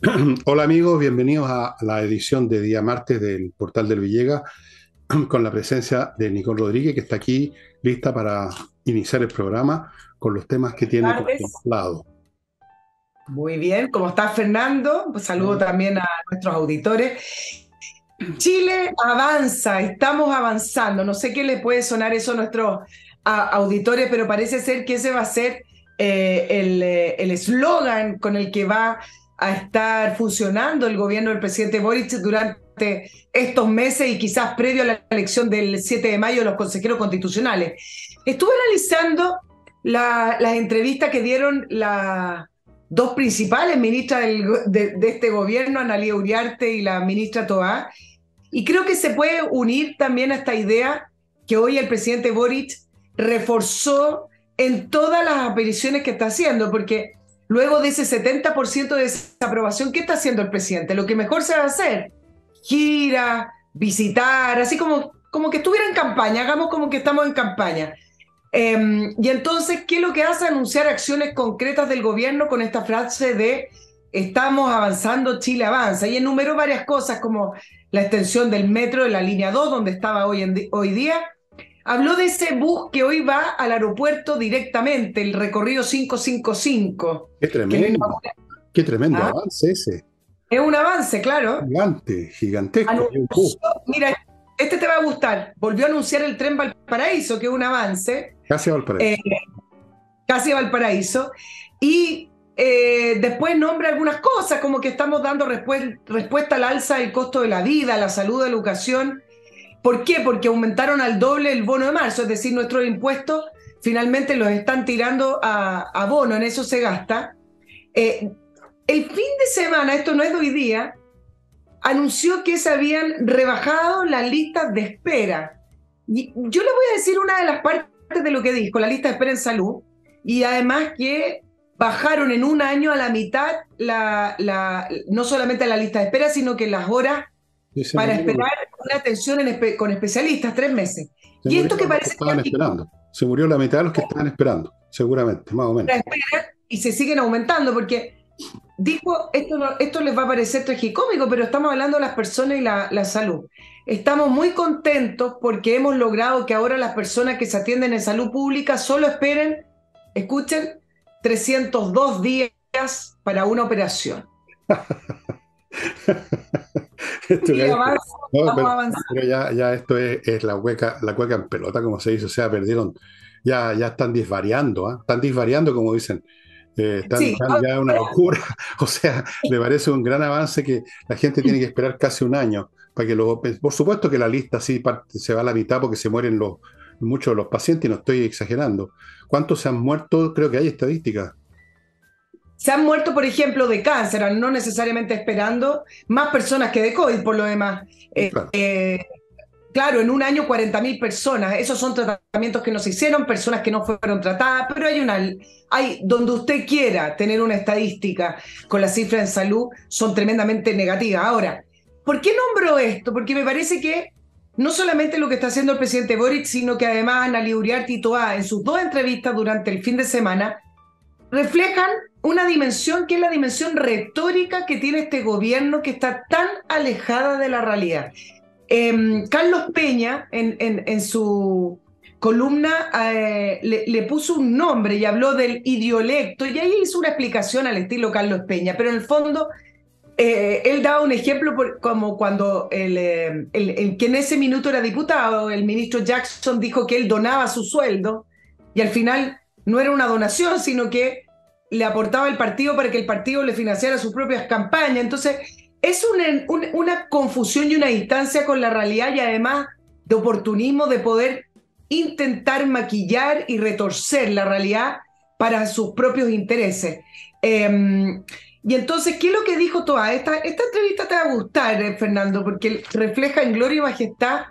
Hola amigos, bienvenidos a la edición de día martes del Portal del Villega, con la presencia de Nicole Rodríguez, que está aquí lista para iniciar el programa con los temas que tiene contemplado. Muy bien, ¿cómo está Fernando? Pues saludo también a nuestros auditores. Chile avanza, estamos avanzando. No sé qué le puede sonar eso a nuestros auditores, pero parece ser que ese va a ser eh, eh, el eslogan con el que va a estar funcionando el gobierno del presidente Boric durante estos meses y quizás previo a la elección del 7 de mayo de los consejeros constitucionales. Estuve analizando las entrevistas que dieron las dos principales ministras de, este gobierno, Analia Uriarte y la ministra Toá, y creo que se puede unir también a esta idea que hoy el presidente Boric reforzó en todas las apariciones que está haciendo, porque luego de ese 70% de desaprobación, ¿qué está haciendo el presidente? Lo que mejor se va a hacer, gira, visitar, así como, como que estuviera en campaña, hagamos como que estamos en campaña. Em, y entonces, ¿qué es lo que hace? Anunciar acciones concretas del gobierno con esta frase de estamos avanzando, Chile avanza. Y enumeró varias cosas como la extensión del metro de la línea 2, donde estaba hoy, hoy día, Habló de ese bus que hoy va al aeropuerto directamente, el recorrido 555. Qué tremendo, qué tremendo ¿Ah? avance ese. Es un avance, claro. Gigante, gigantesco. Mira, este te va a gustar. Volvió a anunciar el tren Valparaíso, que es un avance. Casi a Valparaíso. Eh, casi a Valparaíso. Y eh, después nombra algunas cosas, como que estamos dando respuesta al alza del costo de la vida, la salud, la educación ¿Por qué? Porque aumentaron al doble el bono de marzo, es decir, nuestros impuestos finalmente los están tirando a, bono, en eso se gasta. Eh, el fin de semana, esto no es de hoy día, anunció que se habían rebajado las listas de espera. Y yo les voy a decir una de las partes de lo que dijo, la lista de espera en salud, y además que bajaron en un año a la mitad la, no solamente la lista de espera, sino que las horas para esperar una atención con especialistas, tres meses. y esto que parece estaban esperando. Se murió la mitad de los que estaban esperando, seguramente, más o menos. Y se siguen aumentando, porque dijo, esto, esto les va a parecer tragicómico, pero estamos hablando de las personas y la, la salud. Estamos muy contentos porque hemos logrado que ahora las personas que se atienden en salud pública solo esperen, escuchen, 302 días para una operación. esto pero, ya, ya esto es, la hueca, la cueca en pelota, como se dice, o sea, perdieron, ya, ya están disvariando, ¿ah? están disvariando, como dicen. Eh, están, ya una locura. O sea, me parece un gran avance que la gente tiene que esperar casi un año para que lo. Por supuesto que la lista sí se va a la mitad porque se mueren los, muchos de los pacientes, y no estoy exagerando. ¿Cuántos se han muerto? Creo que hay estadísticas. Se han muerto, por ejemplo, de cáncer, no necesariamente esperando, más personas que de COVID, por lo demás. Eh, eh, claro. en un año 40.000 personas. Esos son tratamientos que no se hicieron, personas que no fueron tratadas, pero hay una, hay donde usted quiera tener una estadística con las cifras en salud, son tremendamente negativas. Ahora, ¿por qué nombro esto? Porque me parece que no solamente lo que está haciendo el presidente Boric, sino que además Ana Uriarte y Toa en sus dos entrevistas durante el fin de semana reflejan una dimensión que es la dimensión retórica que tiene este gobierno que está tan alejada de la realidad. Em, Carlos Peña, en, en, su columna, eh, le, puso un nombre y habló del idiolecto, y ahí hizo una explicación al estilo Carlos Peña, pero en el fondo eh, él daba un ejemplo como cuando el, eh, el, el, que en ese minuto era diputado, el ministro Jackson dijo que él donaba su sueldo, y al final no era una donación, sino que le aportaba el partido para que el partido le financiara sus propias campañas. Entonces, es una, una confusión y una distancia con la realidad y además de oportunismo de poder intentar maquillar y retorcer la realidad para sus propios intereses. Em, y entonces, ¿qué es lo que dijo Toa? Esta, esta entrevista te va a gustar, eh, Fernando, porque refleja en gloria y majestad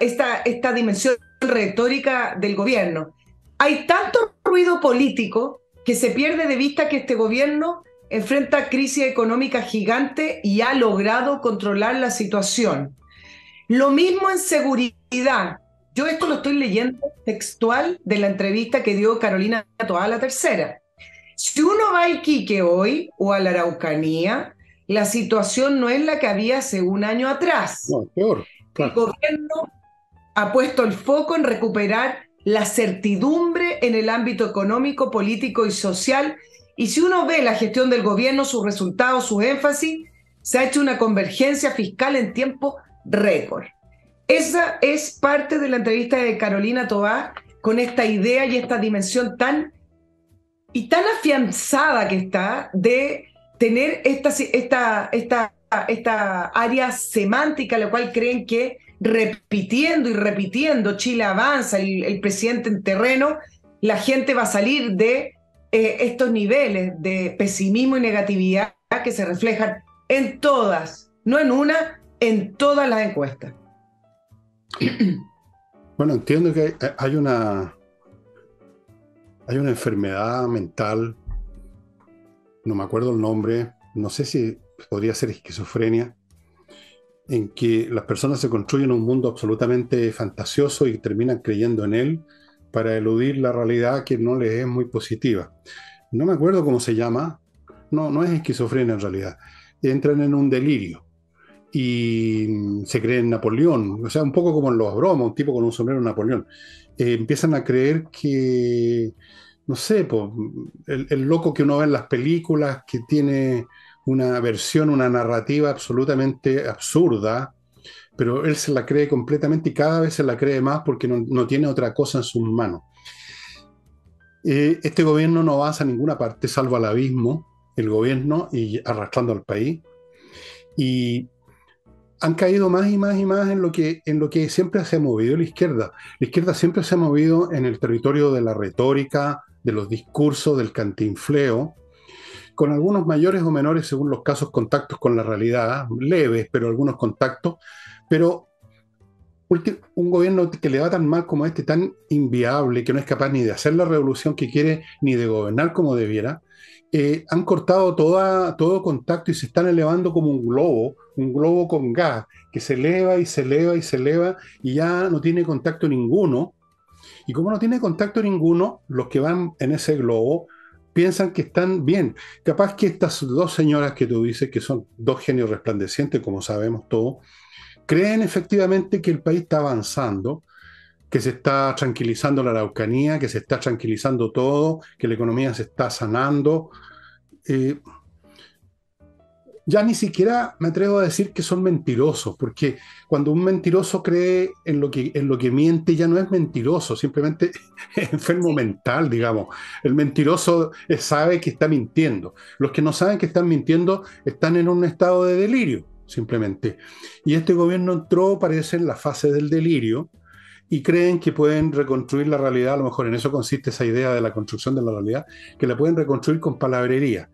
esta, esta dimensión retórica del gobierno. Hay tanto ruido político que se pierde de vista que este gobierno enfrenta crisis económica gigante y ha logrado controlar la situación. Lo mismo en seguridad. Yo esto lo estoy leyendo textual de la entrevista que dio Carolina Toa la tercera. Si uno va a Iquique hoy o a la Araucanía, la situación no es la que había hace un año atrás. No, peor. El gobierno ha puesto el foco en recuperar la certidumbre en el ámbito económico, político y social. Y si uno ve la gestión del gobierno, sus resultados, su énfasis, se ha hecho una convergencia fiscal en tiempo récord. Esa es parte de la entrevista de Carolina Tobá con esta idea y esta dimensión tan y tan afianzada que está de tener esta, esta, esta, esta área semántica, la cual creen que repitiendo y repitiendo Chile avanza, el, presidente en terreno, la gente va a salir de eh, estos niveles de pesimismo y negatividad que se reflejan en todas, no en una, en todas las encuestas. Bueno, entiendo que hay una hay una enfermedad mental, no me acuerdo el nombre, no sé si podría ser esquizofrenia, en que las personas se construyen un mundo absolutamente fantasioso y terminan creyendo en él para eludir la realidad que no les es muy positiva. No me acuerdo cómo se llama, no, no es esquizofrenia en realidad, entran en un delirio y se creen Napoleón, o sea, un poco como en los bromas, un tipo con un sombrero Napoleón. Eh, empiezan a creer que, no sé, el, el, loco que uno ve en las películas, que tiene una versión, una narrativa absolutamente absurda, pero él se la cree completamente y cada vez se la cree más porque no, tiene otra cosa en sus manos. Eh, este gobierno no avanza a ninguna parte, salvo al abismo, el gobierno y arrastrando al país. Y han caído más y más y más en lo que, en lo que siempre se ha movido la izquierda. La izquierda siempre se ha movido en el territorio de la retórica, de los discursos, del cantinfleo, con algunos mayores o menores, según los casos, contactos con la realidad, leves, pero algunos contactos, pero un gobierno que le va tan mal como este, tan inviable, que no es capaz ni de hacer la revolución que quiere, ni de gobernar como debiera, eh, han cortado toda, todo contacto y se están elevando como un globo, un globo con gas, que se eleva y se eleva y se eleva y ya no tiene contacto ninguno. Y como no tiene contacto ninguno, los que van en ese globo piensan que están bien. Capaz que estas dos señoras que tú dices, que son dos genios resplandecientes, como sabemos todos, creen efectivamente que el país está avanzando, que se está tranquilizando la Araucanía, que se está tranquilizando todo, que la economía se está sanando. Eh, ya ni siquiera me atrevo a decir que son mentirosos, porque cuando un mentiroso cree en lo que, en lo que miente, ya no es mentiroso, simplemente es enfermo mental, digamos. El mentiroso sabe que está mintiendo. Los que no saben que están mintiendo están en un estado de delirio, simplemente. Y este gobierno entró, parece, en la fase del delirio y creen que pueden reconstruir la realidad, a lo mejor en eso consiste esa idea de la construcción de la realidad, que la pueden reconstruir con palabrería.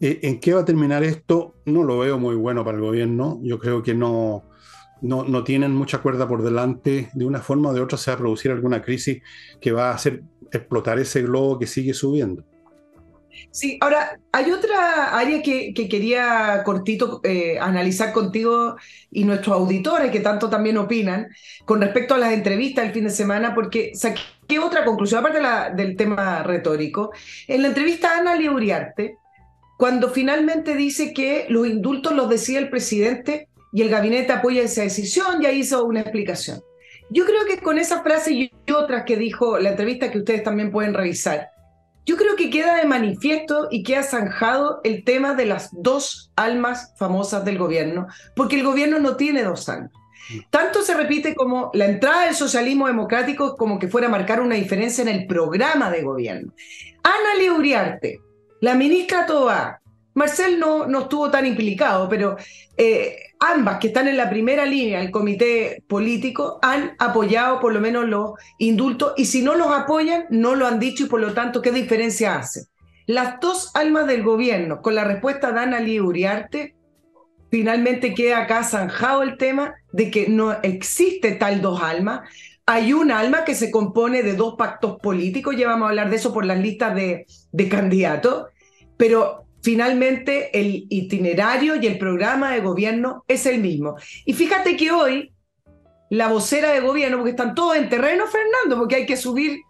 Eh, ¿En qué va a terminar esto? No lo veo muy bueno para el gobierno. Yo creo que no, no, tienen mucha cuerda por delante. De una forma o de otra se va a producir alguna crisis que va a hacer explotar ese globo que sigue subiendo. Sí, ahora hay otra área que, quería cortito eh, analizar contigo y nuestros auditores que tanto también opinan con respecto a las entrevistas del fin de semana, porque saqué otra conclusión, aparte del tema retórico. En la entrevista a Ana Liuriarte, cuando finalmente dice que los indultos los decide el presidente y el gabinete apoya esa decisión, ya hizo una explicación. Yo creo que con esa frase y otras que dijo la entrevista que ustedes también pueden revisar, yo creo que queda de manifiesto y queda zanjado el tema de las dos almas famosas del gobierno, porque el gobierno no tiene dos almas. Tanto se repite como la entrada del socialismo democrático como que fuera a marcar una diferencia en el programa de gobierno. Ana Leuriarte, la ministra Toa, Marcel no, no estuvo tan implicado, pero eh, ambas que están en la primera línea del comité político han apoyado por lo menos los indultos y si no los apoyan, no lo han dicho y por lo tanto, ¿qué diferencia hace? Las dos almas del gobierno, con la respuesta de Ana Uriarte, finalmente queda acá zanjado el tema de que no existe tal dos almas, hay un alma que se compone de dos pactos políticos, ya vamos a hablar de eso por las listas de, candidatos, pero finalmente el itinerario y el programa de gobierno es el mismo. Y fíjate que hoy la vocera de gobierno, porque están todos en terreno, Fernando, porque hay que subir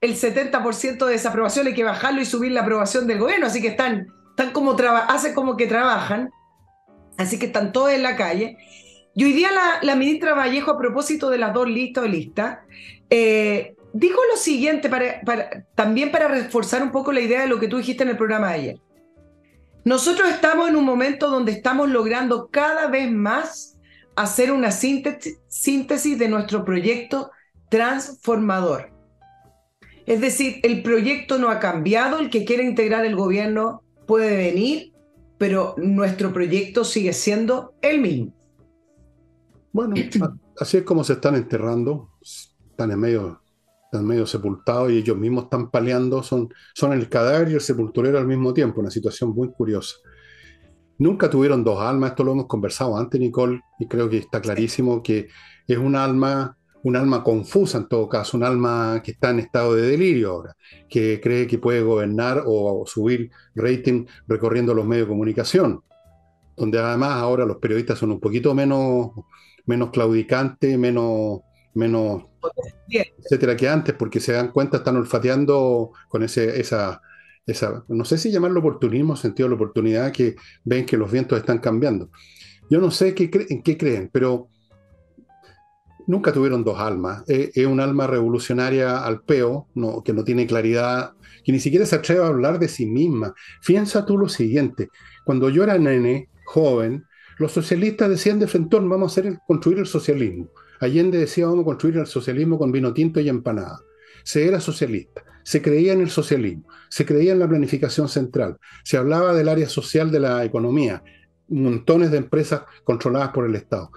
el 70% de desaprobación, hay que bajarlo y subir la aprobación del gobierno, así que están, están como hacen como que trabajan, así que están todos en la calle. Y hoy día la, ministra Vallejo, a propósito de las dos listas o listas, eh, dijo lo siguiente, para, también para reforzar un poco la idea de lo que tú dijiste en el programa de ayer. Nosotros estamos en un momento donde estamos logrando cada vez más hacer una síntesis de nuestro proyecto transformador. Es decir, el proyecto no ha cambiado, el que quiere integrar el gobierno puede venir, pero nuestro proyecto sigue siendo el mismo. Bueno, así es como se están enterrando, están en medio, están medio sepultados y ellos mismos están paleando, son, son el cadáver y el sepulturero al mismo tiempo, una situación muy curiosa. Nunca tuvieron dos almas, esto lo hemos conversado antes, Nicole, y creo que está clarísimo que es un alma un alma confusa en todo caso, un alma que está en estado de delirio ahora, que cree que puede gobernar o subir rating recorriendo los medios de comunicación, donde además ahora los periodistas son un poquito menos, menos claudicantes, menos, menos etcétera que antes, porque se dan cuenta, están olfateando con ese, esa, esa, no sé si llamarlo oportunismo, sentido de la oportunidad, que ven que los vientos están cambiando. Yo no sé qué en qué creen, pero nunca tuvieron dos almas. es un alma revolucionaria al peo, no, que no tiene claridad, que ni siquiera se atreve a hablar de sí misma. Piensa tú lo siguiente, cuando yo era nene, joven, los socialistas decían de frente, vamos a hacer construir el socialismo. Allende decía, vamos a construir el socialismo con vino tinto y empanada. Se era socialista, se creía en el socialismo, se creía en la planificación central, se hablaba del área social de la economía, montones de empresas controladas por el Estado.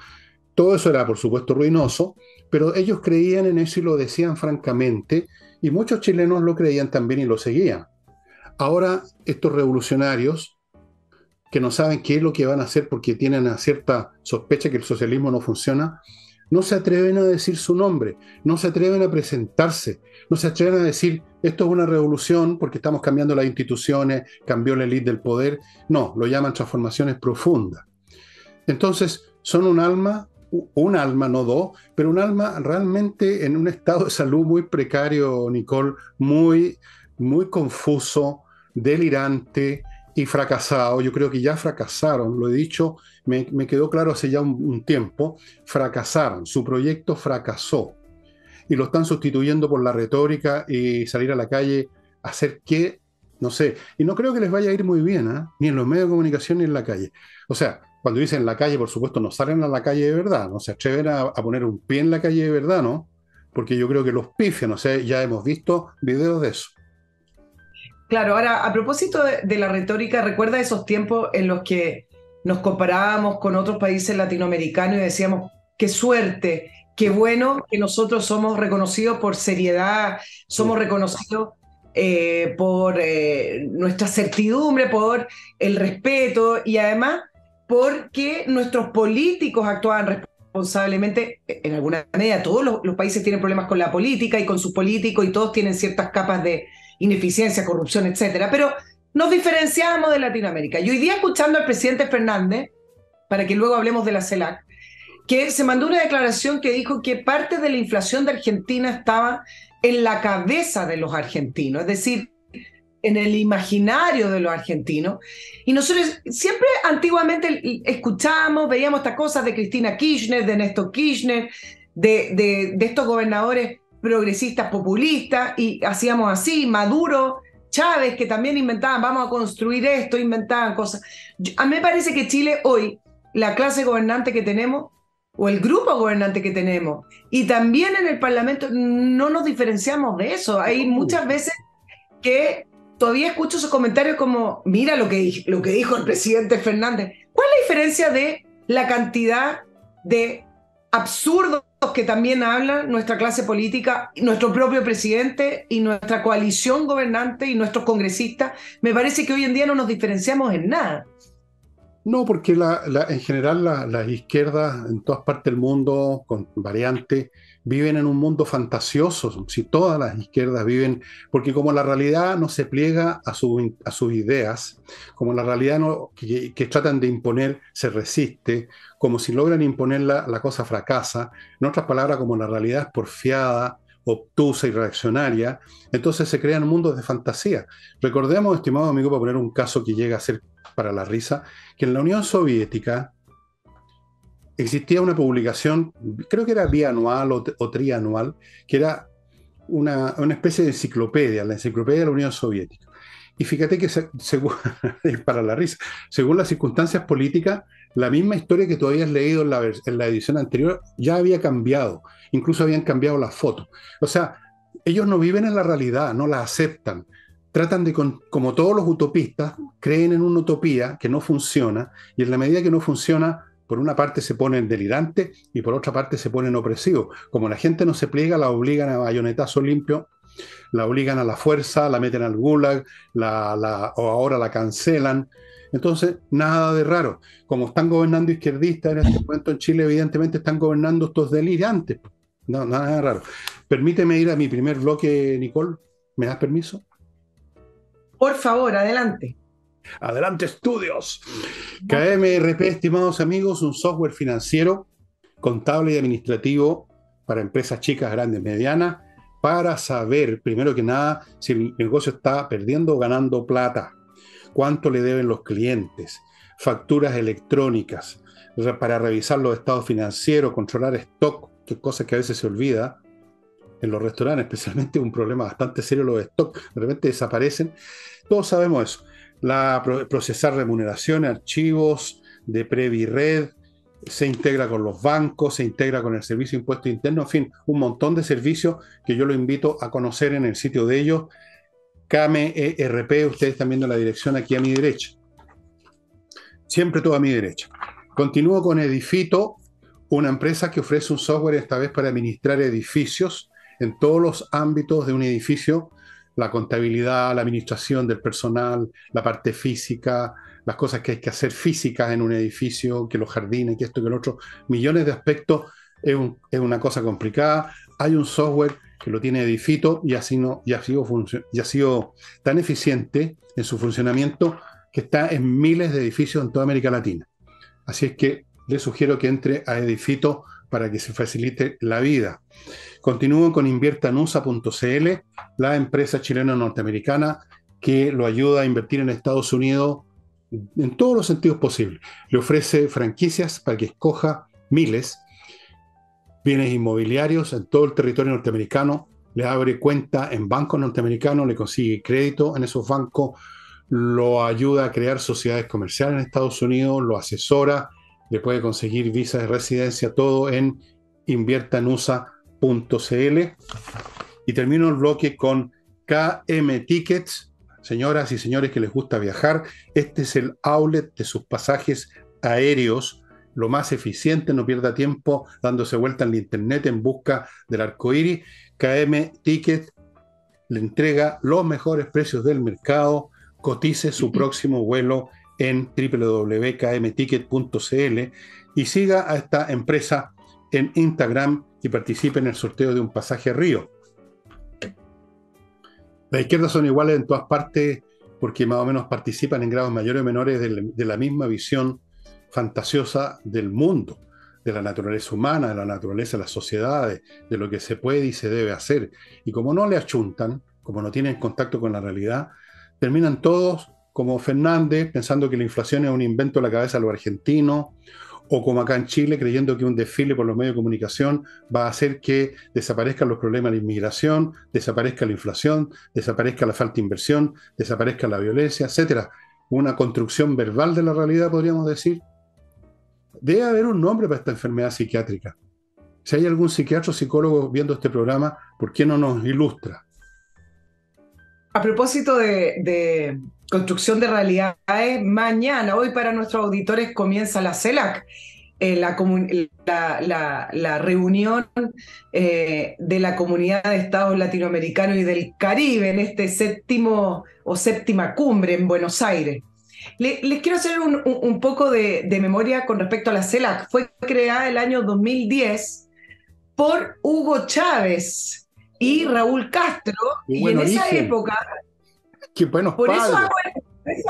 Todo eso era, por supuesto, ruinoso, pero ellos creían en eso y lo decían francamente, y muchos chilenos lo creían también y lo seguían. Ahora, estos revolucionarios, que no saben qué es lo que van a hacer porque tienen una cierta sospecha que el socialismo no funciona, no se atreven a decir su nombre, no se atreven a presentarse, no se atreven a decir esto es una revolución porque estamos cambiando las instituciones, cambió la élite del poder. No, lo llaman transformaciones profundas. Entonces, son un alma un alma, no dos, pero un alma realmente en un estado de salud muy precario, Nicole, muy, muy confuso, delirante y fracasado. Yo creo que ya fracasaron, lo he dicho, me, quedó claro hace ya un, tiempo, fracasaron, su proyecto fracasó y lo están sustituyendo por la retórica y salir a la calle hacer qué, no sé, y no creo que les vaya a ir muy bien, ¿ah? ni en los medios de comunicación ni en la calle. O sea, cuando dicen la calle, por supuesto, no salen a la calle de verdad, no se atreven a, poner un pie en la calle de verdad, ¿no? Porque yo creo que los pifian, no sé, ya hemos visto videos de eso. Claro, ahora, a propósito de, la retórica, recuerda esos tiempos en los que nos comparábamos con otros países latinoamericanos y decíamos, qué suerte, qué bueno que nosotros somos reconocidos por seriedad, somos reconocidos eh, por eh, nuestra certidumbre, por el respeto y además porque nuestros políticos actuaban responsablemente, en alguna medida. Todos los, países tienen problemas con la política y con sus políticos y todos tienen ciertas capas de ineficiencia, corrupción, etcétera, pero nos diferenciamos de Latinoamérica. Y hoy día escuchando al presidente Fernández, para que luego hablemos de la CELAC, que se mandó una declaración que dijo que parte de la inflación de Argentina estaba en la cabeza de los argentinos, es decir, en el imaginario de los argentinos. Y nosotros siempre antiguamente escuchábamos, veíamos estas cosas de Cristina Kirchner, de Néstor Kirchner, de, de, estos gobernadores progresistas populistas, y hacíamos así, Maduro, Chávez, que también inventaban, vamos a construir esto, inventaban cosas. a mí me parece que Chile hoy, la clase gobernante que tenemos, o el grupo gobernante que tenemos, y también en el Parlamento, no nos diferenciamos de eso. Hay muchas veces que todavía escucho esos comentarios como, mira lo que, lo que dijo el presidente Fernández. ¿Cuál es la diferencia de la cantidad de absurdos que también habla nuestra clase política, nuestro propio presidente y nuestra coalición gobernante y nuestros congresistas? Me parece que hoy en día no nos diferenciamos en nada. No, porque en general las izquierdas en todas partes del mundo, con variantes, viven en un mundo fantasioso, si todas las izquierdas viven, porque como la realidad no se pliega a, sus ideas, como la realidad que, tratan de imponer se resiste, como si logran imponerla la cosa fracasa, en otras palabras, como la realidad es porfiada obtusa y reaccionaria, entonces se crean mundos de fantasía. Recordemos, estimado amigo, para poner un caso que llega a ser para la risa, que en la Unión Soviética existía una publicación, creo que era bianual o, o trianual, que era una, especie de enciclopedia, la enciclopedia de la Unión Soviética. Y fíjate que, según, para la risa, según las circunstancias políticas, la misma historia que tú habías leído en la, en la edición anterior ya había cambiado, incluso habían cambiado las fotos. O sea, ellos no viven en la realidad, no la aceptan. Tratan de, como todos los utopistas, creen en una utopía que no funciona y en la medida que no funciona, por una parte se ponen delirantes y por otra parte se ponen opresivos. Como la gente no se pliega, la obligan a bayonetazo limpio, la obligan a la fuerza, la meten al gulag, la, o ahora la cancelan. Entonces, nada de raro. Como están gobernando izquierdistas en este momento en Chile, evidentemente están gobernando estos delirantes. No, nada de raro. Permíteme ir a mi primer bloque, Nicole. ¿Me das permiso? Por favor, adelante. Adelante estudios. KMRP, estimados amigos, un software financiero, contable y administrativo para empresas chicas, grandes, medianas, para saber, primero que nada, si el negocio está perdiendo o ganando plata, cuánto le deben los clientes, facturas electrónicas, para revisar los estados financieros, controlar stock, que cosas que a veces se olvida, en los restaurantes, especialmente un problema bastante serio los stock, de repente desaparecen. Todos sabemos eso. La, procesar remuneración, archivos de Previ-Red, se integra con los bancos, se integra con el servicio de impuesto interno, en fin, un montón de servicios que yo lo invito a conocer en el sitio de ellos. KMERP, ustedes están viendo la dirección aquí a mi derecha. Siempre todo a mi derecha. Continúo con Edifito, una empresa que ofrece un software esta vez para administrar edificios en todos los ámbitos de un edificio la contabilidad, la administración del personal, la parte física, las cosas que hay que hacer físicas en un edificio, que los jardines, que esto, que lo otro, millones de aspectos, es, una cosa complicada. Hay un software que lo tiene Edifito y ha sido, y ha sido, y tan eficiente en su funcionamiento que está en miles de edificios en toda América Latina. Así es que le sugiero que entre a Edifito para que se facilite la vida. Continúo con inviertanusa.cl, la empresa chilena norteamericana que lo ayuda a invertir en Estados Unidos en todos los sentidos posibles. Le ofrece franquicias para que escoja miles, bienes inmobiliarios en todo el territorio norteamericano, le abre cuenta en bancos norteamericanos, le consigue crédito en esos bancos, lo ayuda a crear sociedades comerciales en Estados Unidos, lo asesora, le puede conseguir visa de residencia, todo en inviertanusa.cl. Y termino el bloque con KM Tickets. Señoras y señores que les gusta viajar, este es el outlet de sus pasajes aéreos, lo más eficiente, no pierda tiempo dándose vuelta en la internet en busca del arco iris. KM Tickets le entrega los mejores precios del mercado, cotice su próximo vuelo en www.kmticket.cl y siga a esta empresa en Instagram y participe en el sorteo de un pasaje a Río. Las izquierdas son iguales en todas partes porque más o menos participan en grados mayores o menores de, la misma visión fantasiosa del mundo, de la naturaleza humana, de la naturaleza de las sociedades, de lo que se puede y se debe hacer. Y como no le achuntan, como no tienen contacto con la realidad, terminan todos como Fernández, pensando que la inflación es un invento de la cabeza de los argentinos, o como acá en Chile, creyendo que un desfile por los medios de comunicación va a hacer que desaparezcan los problemas de inmigración, desaparezca la inflación, desaparezca la falta de inversión, desaparezca la violencia, etcétera. Una construcción verbal de la realidad, podríamos decir. Debe haber un nombre para esta enfermedad psiquiátrica. Si hay algún psiquiatra o psicólogo viendo este programa, ¿por qué no nos ilustra? A propósito de, construcción de realidades, mañana, hoy para nuestros auditores comienza la CELAC, eh, la, reunión eh, de la comunidad de estados latinoamericanos y del Caribe en este séptimo o séptima cumbre en Buenos Aires. les quiero hacer un, poco de, de, memoria con respecto a la CELAC. Fue creada el año 2010 por Hugo Chávez, y Raúl Castro. y en esa época. Por eso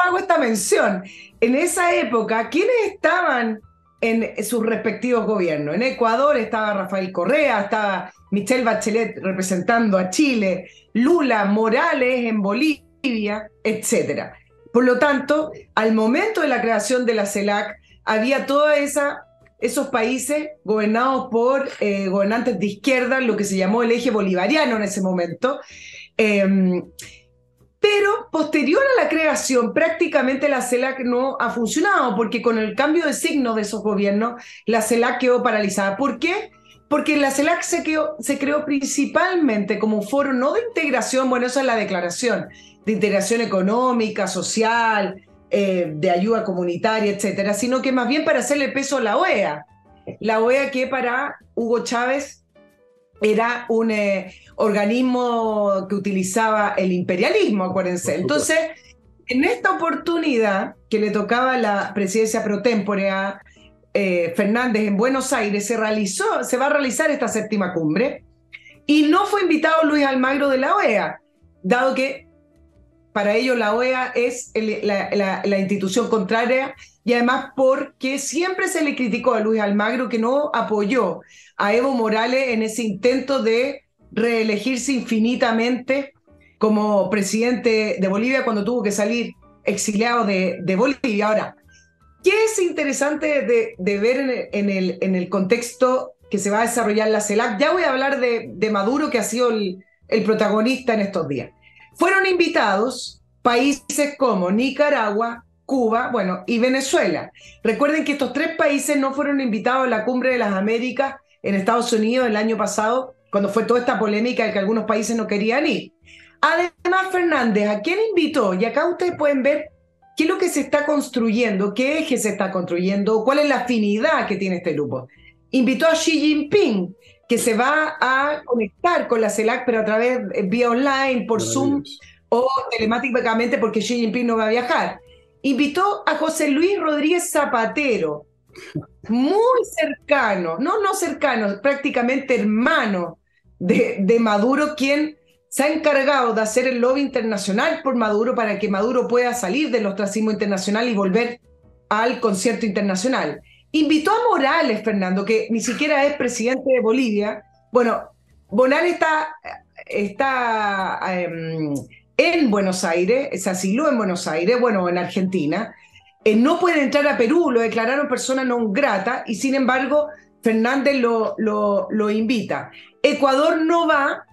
hago, esta mención. En esa época, ¿quiénes estaban en sus respectivos gobiernos. En Ecuador estaba Rafael Correa, estaba Michelle Bachelet representando a Chile, Lula Morales en Bolivia, etc. Por lo tanto, al momento de la creación de la CELAC, había todos esos países gobernados por eh, gobernantes de izquierda, lo que se llamó el eje bolivariano en ese momento. Em, pero posterior a la creación, prácticamente la CELAC no ha funcionado, porque con el cambio de signo de esos gobiernos, la CELAC quedó paralizada. ¿Por qué? Porque la CELAC se creó, principalmente como un foro no de integración, bueno, esa es la declaración, de integración económica, social, eh, de ayuda comunitaria, etcétera, sino que más bien para hacerle peso a la OEA. La OEA que para Hugo Chávez era un eh, organismo que utilizaba el imperialismo, acuérdense. Entonces, en esta oportunidad que le tocaba la presidencia pro tempore a eh, Fernández en Buenos Aires, se realizó, se va a realizar esta séptima cumbre y no fue invitado Luis Almagro de la OEA, dado que para ellos la OEA es la, institución contraria y además porque siempre se le criticó a Luis Almagro que no apoyó a Evo Morales en ese intento de reelegirse infinitamente como presidente de Bolivia cuando tuvo que salir exiliado de, Bolivia. Ahora, ¿Qué es interesante de, ver en el, en el, contexto que se va a desarrollar la CELAC? Ya voy a hablar de, Maduro, que ha sido el, protagonista en estos días. Fueron invitados países como Nicaragua, Cuba, bueno, y Venezuela. Recuerden que estos tres países no fueron invitados a la Cumbre de las Américas en Estados Unidos el año pasado, cuando fue toda esta polémica de que algunos países no querían ir. Además, Fernández, ¿a quién invitó? Y acá ustedes pueden ver ¿Qué es lo que se está construyendo? ¿Qué eje se está construyendo? ¿Cuál es la afinidad que tiene este grupo? Invitó a Xi Jinping, que se va a conectar con la CELAC, pero a través, eh, vía online, por Zoom o telemáticamente, porque Xi Jinping no va a viajar. Invitó a José Luis Rodríguez Zapatero, muy cercano, no, no cercano, prácticamente hermano de, de Maduro, quien se ha encargado de hacer el lobby internacional por Maduro para que Maduro pueda salir del ostracismo internacional y volver al concierto internacional. Invitó a Morales, Fernando, que ni siquiera es presidente de Bolivia. Bueno, Morales está, está em, en Buenos Aires, se asiló en Buenos Aires, bueno, en Argentina. Eh, no puede entrar a Perú, lo declararon persona no grata y sin embargo Fernández lo, lo, lo invita. Ecuador no va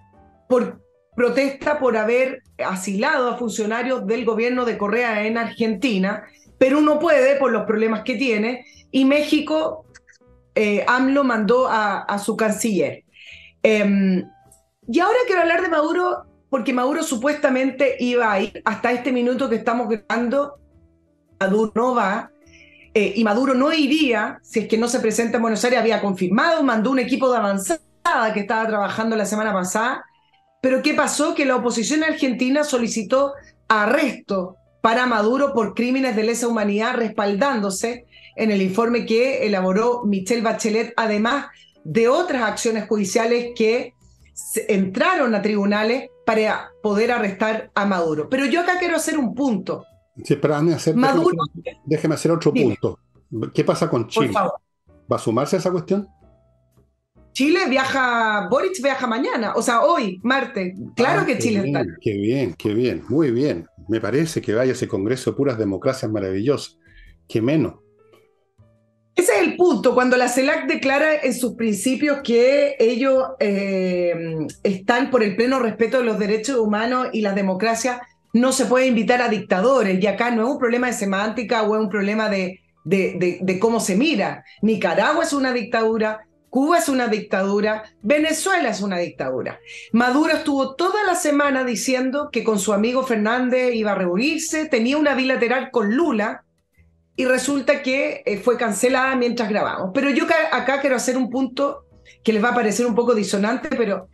por, protesta por haber asilado a funcionarios del gobierno de Correa en Argentina. pero no puede por los problemas que tiene y México, eh, AMLO mandó a, su canciller. Em, y ahora quiero hablar de Maduro porque Maduro supuestamente iba a ir hasta este minuto que estamos grabando. Maduro no va. Eh, y Maduro no iría si es que no se presenta en Buenos Aires. Había confirmado, mandó un equipo de avanzada que estaba trabajando la semana pasada pero ¿qué pasó? Que la oposición argentina solicitó arresto para Maduro por crímenes de lesa humanidad, respaldándose en el informe que elaboró Michelle Bachelet, además de otras acciones judiciales que entraron a tribunales para poder arrestar a Maduro. Pero yo acá quiero hacer un punto. Sí, hacer, Maduro, déjeme, hacer otro punto. ¿Qué pasa con Chile? ¿Va a sumarse a esa cuestión? Chile viaja, Boric viaja mañana, o sea, hoy, martes. Claro ah, que Chile está. Qué bien, qué bien, muy bien. Me parece que vaya ese congreso de puras democracias maravillosas. Qué menos. Ese es el punto, cuando la CELAC declara en sus principios que ellos eh, están por el pleno respeto de los derechos humanos y las democracias, no se puede invitar a dictadores. Y acá no es un problema de semántica o es un problema de, de cómo se mira. Nicaragua es una dictadura, Cuba es una dictadura, Venezuela es una dictadura. Maduro estuvo toda la semana diciendo que con su amigo Fernández iba a reunirse, tenía una bilateral con Lula y resulta que eh, fue cancelada mientras grabamos. Pero yo acá quiero hacer un punto que les va a parecer un poco disonante, pero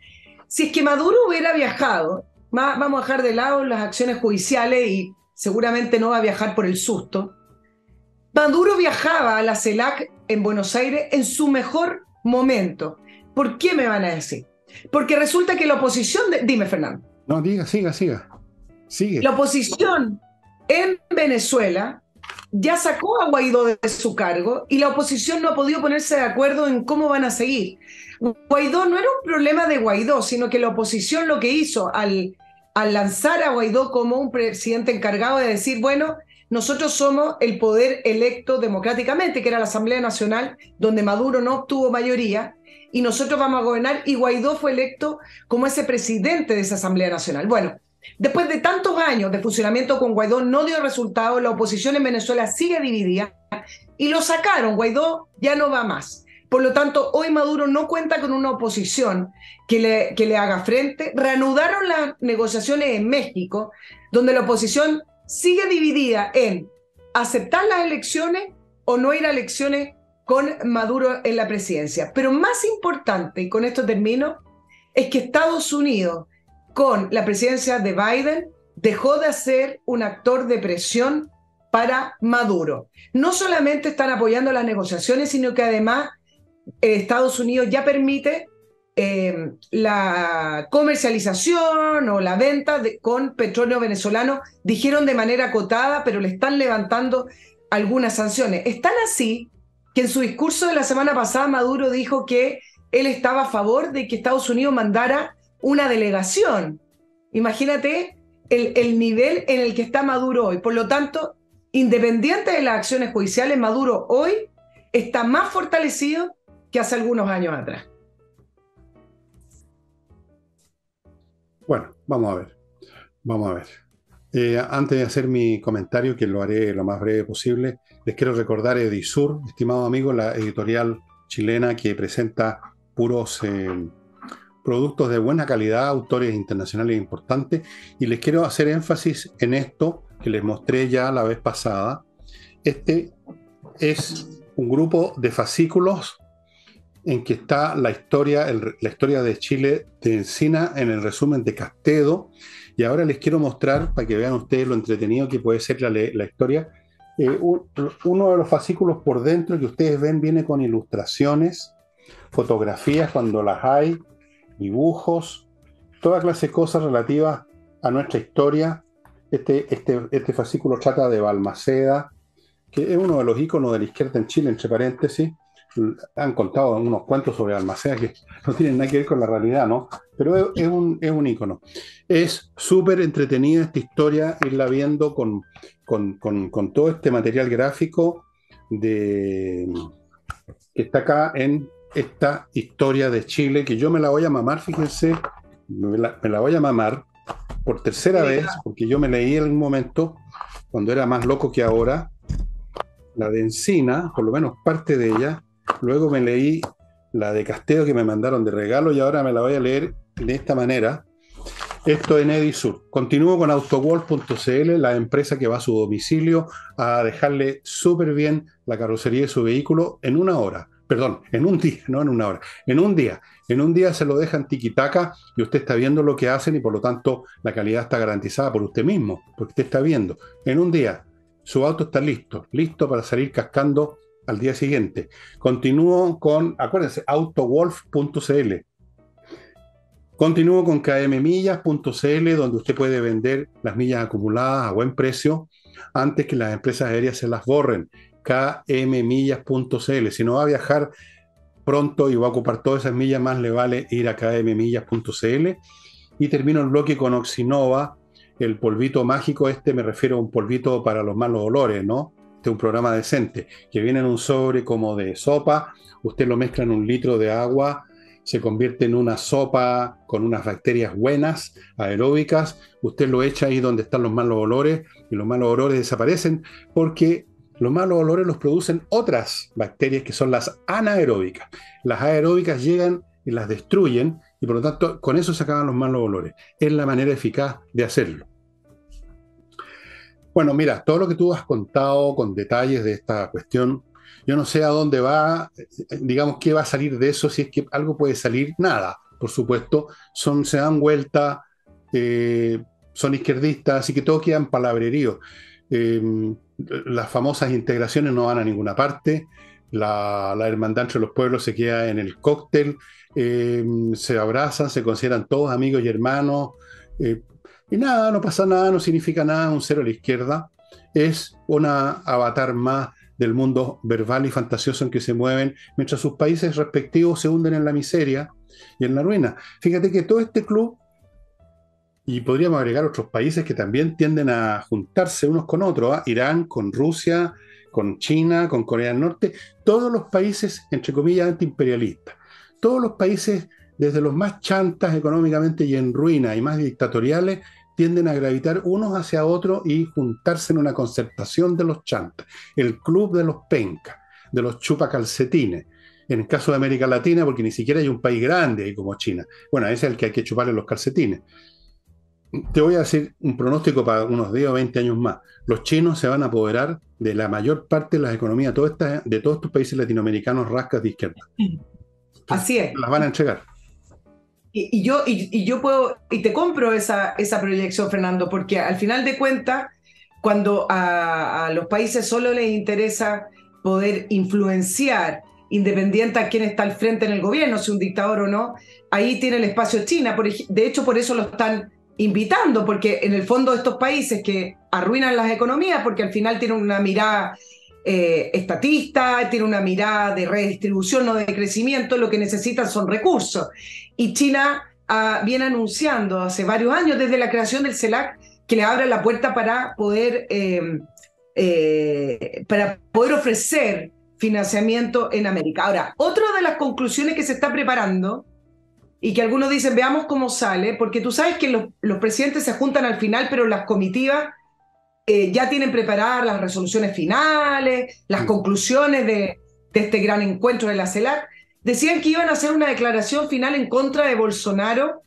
si es que Maduro hubiera viajado, vamos a dejar de lado las acciones judiciales y seguramente no va a viajar por el susto. Maduro viajaba a la CELAC en Buenos Aires en su mejor momento. ¿Por qué me van a decir? Porque resulta que la oposición, dime Fernando. No, diga, siga, siga. Sigue. La oposición en Venezuela ya sacó a Guaidó de su cargo y la oposición no ha podido ponerse de acuerdo en cómo van a seguir. Guaidó no era un problema de Guaidó, sino que la oposición lo que hizo al, lanzar a Guaidó como un presidente encargado de decir, bueno, nosotros somos el poder electo democráticamente, que era la Asamblea Nacional, donde Maduro no obtuvo mayoría, y nosotros vamos a gobernar, y Guaidó fue electo como ese presidente de esa Asamblea Nacional. Bueno, después de tantos años de funcionamiento con Guaidó, no dio resultado, la oposición en Venezuela sigue dividida, y lo sacaron, Guaidó ya no va más. Por lo tanto, hoy Maduro no cuenta con una oposición que le, que le haga frente. Reanudaron las negociaciones en México, donde la oposición sigue dividida en aceptar las elecciones o no ir a elecciones con Maduro en la presidencia. Pero más importante, y con esto termino, es que Estados Unidos, con la presidencia de Biden, dejó de ser un actor de presión para Maduro. No solamente están apoyando las negociaciones, sino que además eh, Estados Unidos ya permite eh, la comercialización o la venta con petróleo venezolano, dijeron de manera acotada, pero le están levantando algunas sanciones. Están así que en su discurso de la semana pasada Maduro dijo que él estaba a favor de que Estados Unidos mandara una delegación. Imagínate el, el nivel en el que está Maduro hoy. Por lo tanto, independiente de las acciones judiciales, Maduro hoy está más fortalecido que hace algunos años atrás. Bueno, vamos a ver. Vamos a ver. Eh, antes de hacer mi comentario, que lo haré lo más breve posible, les quiero recordar Edisur, estimado amigo, la editorial chilena que presenta puros eh, productos de buena calidad, autores internacionales importantes, y les quiero hacer énfasis en esto que les mostré ya la vez pasada. Este es un grupo de fascículos en que está la historia, la historia de Chile de Encina en el resumen de Castedo. Y ahora les quiero mostrar, para que vean ustedes lo entretenido que puede ser la, historia, eh, uno de los fascículos por dentro que ustedes ven viene con ilustraciones, fotografías cuando las hay, dibujos, toda clase de cosas relativas a nuestra historia. Este, este, este fascículo trata de Balmaceda, que es uno de los íconos de la izquierda en Chile, entre paréntesis, han contado unos cuentos sobre Almacea que no tienen nada que ver con la realidad, ¿no? Pero es, un, es un icono. Es súper entretenida esta historia, irla viendo con, con, todo este material gráfico de, que está acá en esta historia de Chile, que yo me la voy a mamar, fíjense, me la, me la voy a mamar por tercera vez, porque yo me leí en un momento, cuando era más loco que ahora, la de Encina, por lo menos parte de ella, Luego me leí la de Casteo que me mandaron de regalo y ahora me la voy a leer de esta manera. Esto en Edisur. Continúo con autowall.cl, la empresa que va a su domicilio a dejarle súper bien la carrocería de su vehículo en una hora. Perdón, en un día, no en una hora, en un día. En un día se lo dejan tiquitaca y usted está viendo lo que hacen y por lo tanto la calidad está garantizada por usted mismo, porque usted está viendo. En un día su auto está listo, listo para salir cascando al día siguiente. Continúo con, acuérdense, autowolf.cl. Continúo con kmmillas.cl, donde usted puede vender las millas acumuladas a buen precio antes que las empresas aéreas se las borren. kmmillas.cl. Si no va a viajar pronto y va a ocupar todas esas millas, más le vale ir a kmmillas.cl. Y termino el bloque con Oxinova, el polvito mágico. Este me refiero a un polvito para los malos olores, ¿no? este un programa decente, que viene en un sobre como de sopa, usted lo mezcla en un litro de agua, se convierte en una sopa con unas bacterias buenas, aeróbicas, usted lo echa ahí donde están los malos olores y los malos olores desaparecen porque los malos olores los producen otras bacterias que son las anaeróbicas. Las aeróbicas llegan y las destruyen y por lo tanto con eso se acaban los malos olores. Es la manera eficaz de hacerlo. Bueno, mira, todo lo que tú has contado con detalles de esta cuestión, yo no sé a dónde va, digamos, qué va a salir de eso, si es que algo puede salir, nada, por supuesto, son, se dan vuelta, eh, son izquierdistas, así que todo queda en palabrerío. Las famosas integraciones no van a ninguna parte, la, hermandad entre los pueblos se queda en el cóctel, em, se abrazan, se consideran todos amigos y hermanos. Eh, y nada, no pasa nada, no significa nada, un cero a la izquierda. es una avatar más del mundo verbal y fantasioso en que se mueven, mientras sus países respectivos se hunden en la miseria y en la ruina. Fíjate que todo este club, y podríamos agregar otros países que también tienden a juntarse unos con otros, ¿ah? Irán con Rusia, con China, con Corea del Norte, todos los países, entre comillas, antiimperialistas, todos los países, desde los más chantas económicamente y en ruina y más dictatoriales, tienden a gravitar unos hacia otros y juntarse en una concertación de los chantas, el club de los pencas, de los chupacalcetines. En el caso de América Latina, porque ni siquiera hay un país grande ahí como China. Bueno, ese es el que hay que chuparle los calcetines. Te voy a decir un pronóstico para unos 10 o 20 años más. Los chinos se van a apoderar de la mayor parte de las economías de todos estos países latinoamericanos rascas de izquierda. Así es. Las van a entregar. Y, yo, y, yo puedo, y te compro esa, esa proyección, Fernando, porque al final de cuentas, cuando a, los países solo les interesa poder influenciar, independiente a quién está al frente en el gobierno, si un dictador o no, ahí tiene el espacio China. Por, de hecho, por eso lo están invitando, porque en el fondo estos países que arruinan las economías, porque al final tienen una mirada eh, estatista, tiene una mirada de redistribución, no de crecimiento, lo que necesitan son recursos. Y China ah, viene anunciando hace varios años, desde la creación del CELAC, que le abre la puerta para poder, em, eh, para poder ofrecer financiamiento en América. Ahora, otra de las conclusiones que se está preparando y que algunos dicen, veamos cómo sale, porque tú sabes que los, los presidentes se juntan al final, pero las comitivas eh, ya tienen preparadas las resoluciones finales, las conclusiones de, este gran encuentro de la CELAC. Decían que iban a hacer una declaración final en contra de Bolsonaro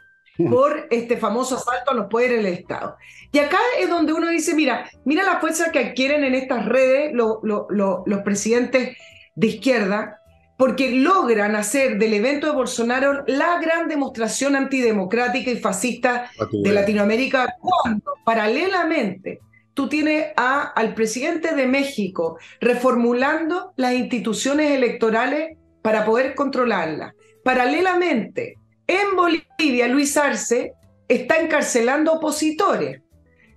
por este famoso asalto a los poderes del Estado. Y acá es donde uno dice, mira, mira la fuerza que adquieren en estas redes los presidentes de izquierda, porque logran hacer del evento de Bolsonaro la gran demostración antidemocrática y fascista de Latinoamérica, cuando paralelamente tú tienes a, al presidente de México reformulando las instituciones electorales para poder controlarlas. Paralelamente, en Bolivia, Luis Arce está encarcelando opositores.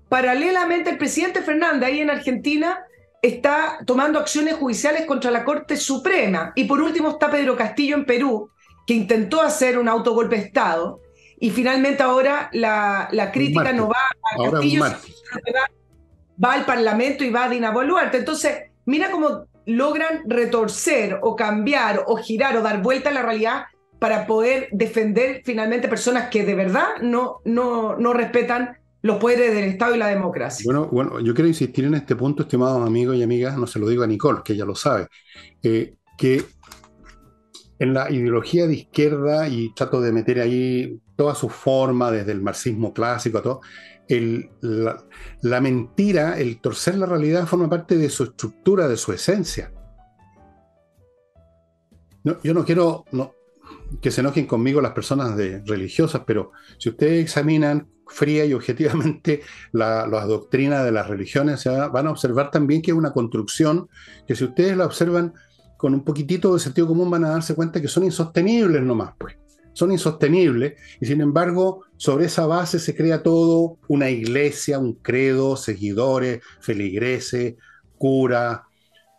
Paralelamente, el presidente Fernández ahí en Argentina está tomando acciones judiciales contra la Corte Suprema. Y por último está Pedro Castillo en Perú, que intentó hacer un autogolpe de Estado. Y finalmente ahora la, crítica no va a Castillo, va al Parlamento y va a Dina Boluarte. Entonces, mira cómo logran retorcer o cambiar o girar o dar vuelta a la realidad para poder defender finalmente personas que de verdad no, no, no respetan los poderes del Estado y la democracia. Bueno, bueno, yo quiero insistir en este punto, estimados amigos y amigas, no se lo digo a Nicole, que ella lo sabe, eh, que en la ideología de izquierda, y trato de meter ahí toda su forma, desde el marxismo clásico a todo, la, mentira, el torcer la realidad forma parte de su estructura, de su esencia. yo no quiero que se enojen conmigo las personas de, religiosas, pero si ustedes examinan fría y objetivamente las doctrinas de las religiones, van a observar también que es una construcción que si ustedes la observan con un poquitito de sentido común van a darse cuenta que son insostenibles nomás, pues. Son insostenibles y sin embargo sobre esa base se crea todo, una iglesia, un credo, seguidores, feligreses, cura,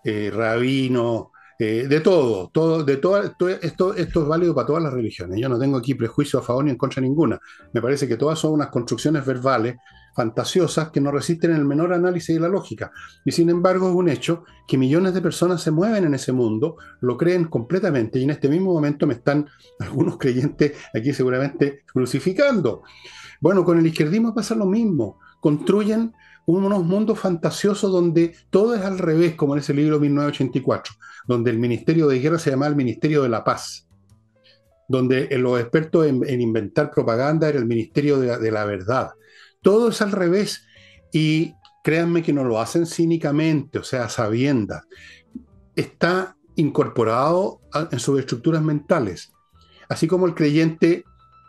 eh, rabino, eh, de todo, todo, de todo, esto, esto es válido para todas las religiones. Yo no tengo aquí prejuicio a favor ni en contra ninguna. Me parece que todas son unas construcciones verbales fantasiosas que no resisten el menor análisis de la lógica. Y sin embargo es un hecho que millones de personas se mueven en ese mundo, lo creen completamente y en este mismo momento me están algunos creyentes aquí seguramente crucificando. Bueno, con el izquierdismo pasa lo mismo. Construyen unos mundos fantasiosos donde todo es al revés, como en ese libro 1984, donde el Ministerio de Guerra se llama el Ministerio de la Paz, donde los expertos en, inventar propaganda era el Ministerio de la Verdad, todo es al revés. Y créanme que no lo hacen cínicamente, o sea, sabiendas. Está incorporado en sus estructuras mentales. Así como el creyente,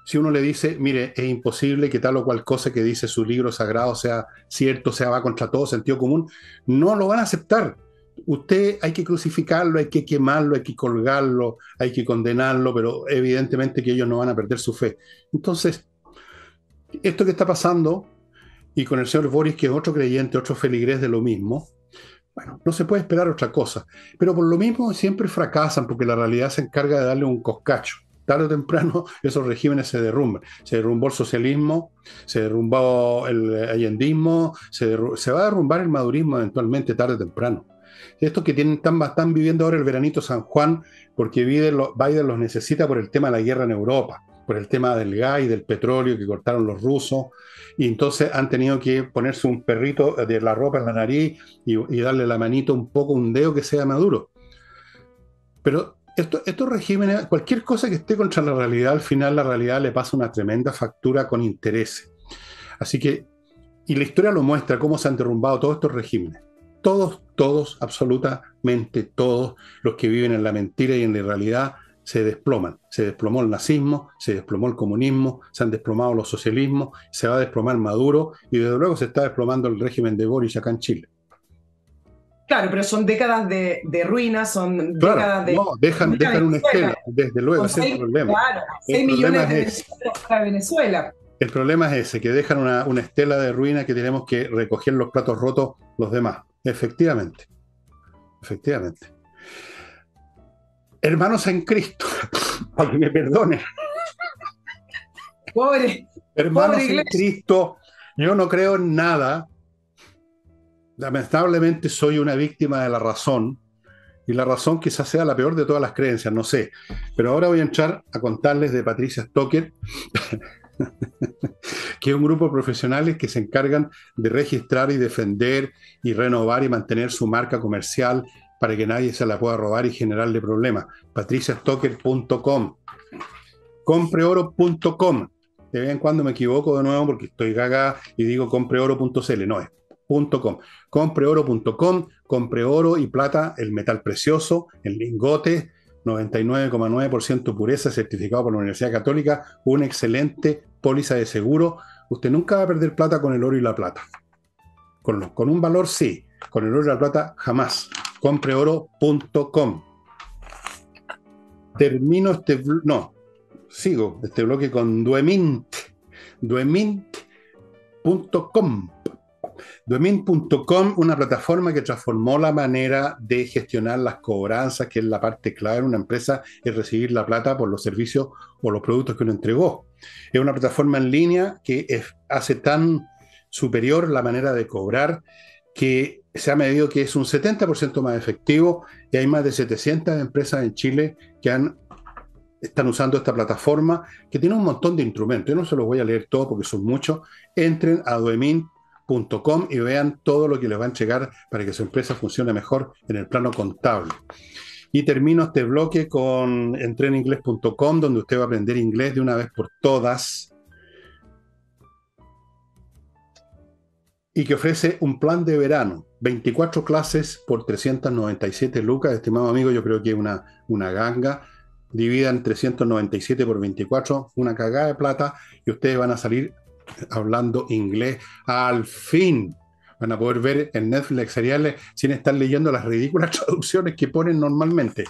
si uno le dice, mire, es imposible que tal o cual cosa que dice su libro sagrado sea cierto, sea va contra todo sentido común, no lo van a aceptar. Usted hay que crucificarlo, hay que quemarlo, hay que colgarlo, hay que condenarlo, pero evidentemente que ellos no van a perder su fe. Entonces, esto que está pasando y con el señor Boris, que es otro creyente, otro feligrés de lo mismo, bueno, no se puede esperar otra cosa. Pero por lo mismo siempre fracasan porque la realidad se encarga de darle un coscacho. Tarde o temprano esos regímenes se derrumban. Se derrumbó el socialismo, se derrumbó el allendismo, se, se va a derrumbar el madurismo eventualmente tarde o temprano. Estos que tienen, están, viviendo ahora el veranito San Juan porque Biden, los necesita por el tema de la guerra en Europa, por el tema del gas y del petróleo que cortaron los rusos, y entonces han tenido que ponerse un perrito de la ropa en la nariz y, darle la manito un poco, un dedo que sea maduro. Pero esto, estos regímenes, cualquier cosa que esté contra la realidad, al final la realidad le pasa una tremenda factura con intereses. Así que, y la historia lo muestra, cómo se han derrumbado todos estos regímenes. Todos, todos, absolutamente todos los que viven en la mentira y en la realidad se desploman. Se desplomó el nazismo, se desplomó el comunismo, se han desplomado los socialismos, se va a desplomar Maduro y desde luego se está desplomando el régimen de Boris acá en Chile. Claro, pero son décadas de, ruinas, son décadas de. No, dejan, dejan una estela, desde luego, ese es el problema. Claro, 6 millones de para Venezuela. El problema es ese, que dejan una, una estela de ruina que tenemos que recoger los platos rotos los demás. Efectivamente. Efectivamente hermanos en Cristo, para que me perdone. Pobre. Hermanos en Cristo, yo no creo en nada. Lamentablemente soy una víctima de la razón. Y la razón quizás sea la peor de todas las creencias, no sé. Pero ahora voy a entrar a contarles de Patricia Stoker, que es un grupo de profesionales que se encargan de registrar y defender y renovar y mantener su marca comercial para que nadie se la pueda robar y generarle problemas. patriciastocker.com. Compreoro.com. De vez en cuando me equivoco de nuevo porque estoy gaga y digo compreoro.cl. No es .com. Compreoro.com. Compre oro y plata, el metal precioso, el lingote, 99,9% pureza, certificado por la Universidad Católica, una excelente póliza de seguro. Usted nunca va a perder plata con el oro y la plata. Con, con un valor sí, con el oro y la plata jamás compreoro.com. Termino este, no, sigo este bloque con Duemint, duemint.com. Duemint.com, una plataforma que transformó la manera de gestionar las cobranzas, que es la parte clave en una empresa, es recibir la plata por los servicios o los productos que uno entregó. Es una plataforma en línea que hace tan superior la manera de cobrar que se ha medido que es un 70% más efectivo y hay más de 700 empresas en Chile que están usando esta plataforma que tiene un montón de instrumentos. Yo no se los voy a leer todos porque son muchos. Entren a duemin.com y vean todo lo que les va a entregar para que su empresa funcione mejor en el plano contable. Y termino este bloque con entreninglés.com, donde usted va a aprender inglés de una vez por todas. Y que ofrece un plan de verano, 24 clases por 397 lucas, estimado amigo, yo creo que es una, una ganga, dividan 397 por 24, una cagada de plata, y ustedes van a salir hablando inglés al fin. Van a poder ver en Netflix seriales sin estar leyendo las ridículas traducciones que ponen normalmente.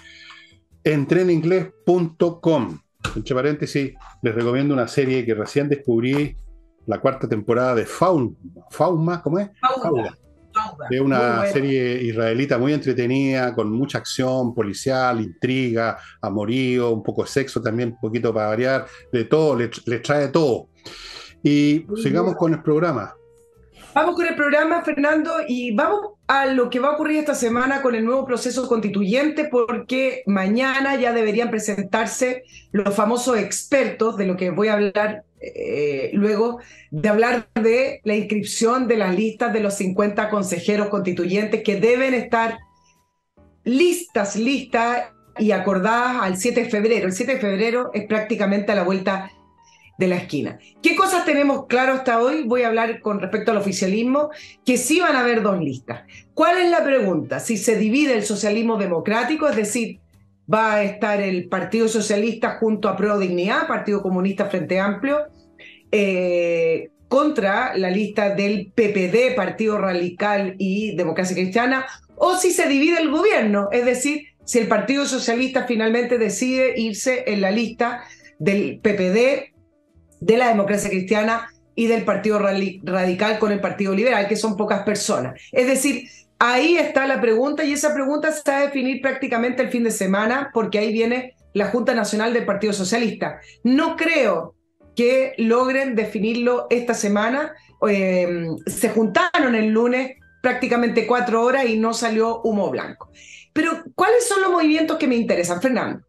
Entreninglés.com. Entre paréntesis, les recomiendo una serie que recién descubrí la cuarta temporada de Faun, Fauma, ¿cómo es? Fauna. Es una serie israelita muy entretenida, con mucha acción policial, intriga, amorío, un poco de sexo también, un poquito para variar, de todo, le, trae todo. Y sigamos con el programa. Vamos con el programa, Fernando, y vamos a lo que va a ocurrir esta semana con el nuevo proceso constituyente, porque mañana ya deberían presentarse los famosos expertos, de lo que voy a hablar eh, luego, de hablar de la inscripción de las listas de los 50 consejeros constituyentes que deben estar listas, listas y acordadas al 7 de febrero. El 7 de febrero es prácticamente a la vuelta de la esquina. ¿Qué cosas tenemos claro hasta hoy? Voy a hablar con respecto al oficialismo, que sí van a haber dos listas. ¿Cuál es la pregunta? Si se divide el socialismo democrático, es decir, va a estar el Partido Socialista junto a Pro Dignidad, Partido Comunista Frente Amplio, eh, contra la lista del PPD, Partido Radical y Democracia Cristiana, o si se divide el gobierno, es decir, si el Partido Socialista finalmente decide irse en la lista del PPD, de la democracia cristiana y del Partido Radical con el Partido Liberal, que son pocas personas. Es decir, ahí está la pregunta y esa pregunta se va a definir prácticamente el fin de semana porque ahí viene la Junta Nacional del Partido Socialista. No creo que logren definirlo esta semana. Eh, se juntaron el lunes prácticamente cuatro horas y no salió humo blanco. Pero, ¿cuáles son los movimientos que me interesan, Fernando?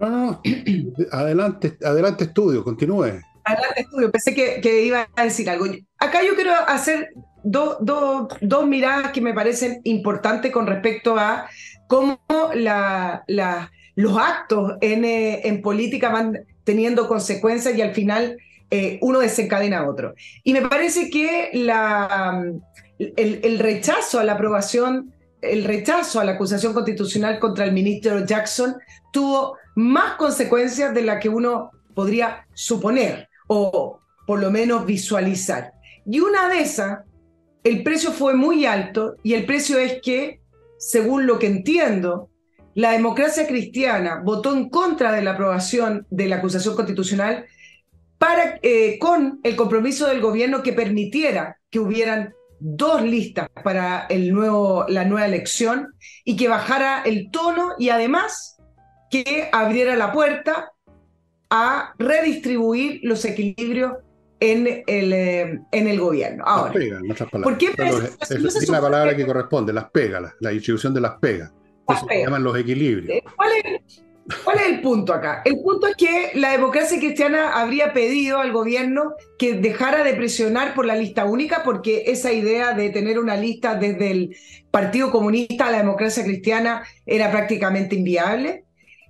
adelante, adelante estudio, continúe. Adelante estudio, pensé que, iba a decir algo. Acá yo quiero hacer dos miradas que me parecen importantes con respecto a cómo los actos en, eh, en, política van teniendo consecuencias y al final eh, uno desencadena a otro. Y me parece que el, rechazo a la aprobación, el rechazo a la acusación constitucional contra el ministro Jackson tuvo más consecuencias de las que uno podría suponer o por lo menos visualizar. Y una de esas, el precio fue muy alto y el precio es que, según lo que entiendo, la democracia cristiana votó en contra de la aprobación de la acusación constitucional para, eh, con el compromiso del gobierno que permitiera que hubieran dos listas para el nuevo, la nueva elección y que bajara el tono y además que abriera la puerta a redistribuir los equilibrios en el, eh, en el gobierno. Ahora, las pegas, en otras palabras. ¿por qué es, la palabra que corresponde, las pegas, la, distribución de las pegas. se llaman los equilibrios. Eh, ¿Cuál es, ¿Cuál es el punto acá? El punto es que la democracia cristiana habría pedido al gobierno que dejara de presionar por la lista única, porque esa idea de tener una lista desde el Partido Comunista a la democracia cristiana era prácticamente inviable.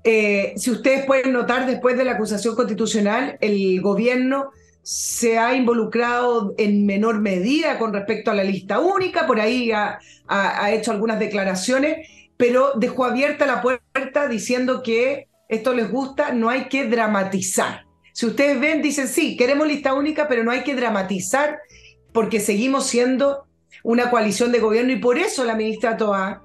Eh, si ustedes pueden notar, después de la acusación constitucional, el gobierno se ha involucrado en menor medida con respecto a la lista única, por ahí ha, ha hecho algunas declaraciones pero dejó abierta la puerta diciendo que esto les gusta, no hay que dramatizar. Si ustedes ven, dicen, sí, queremos lista única, pero no hay que dramatizar porque seguimos siendo una coalición de gobierno y por eso la ministra Toa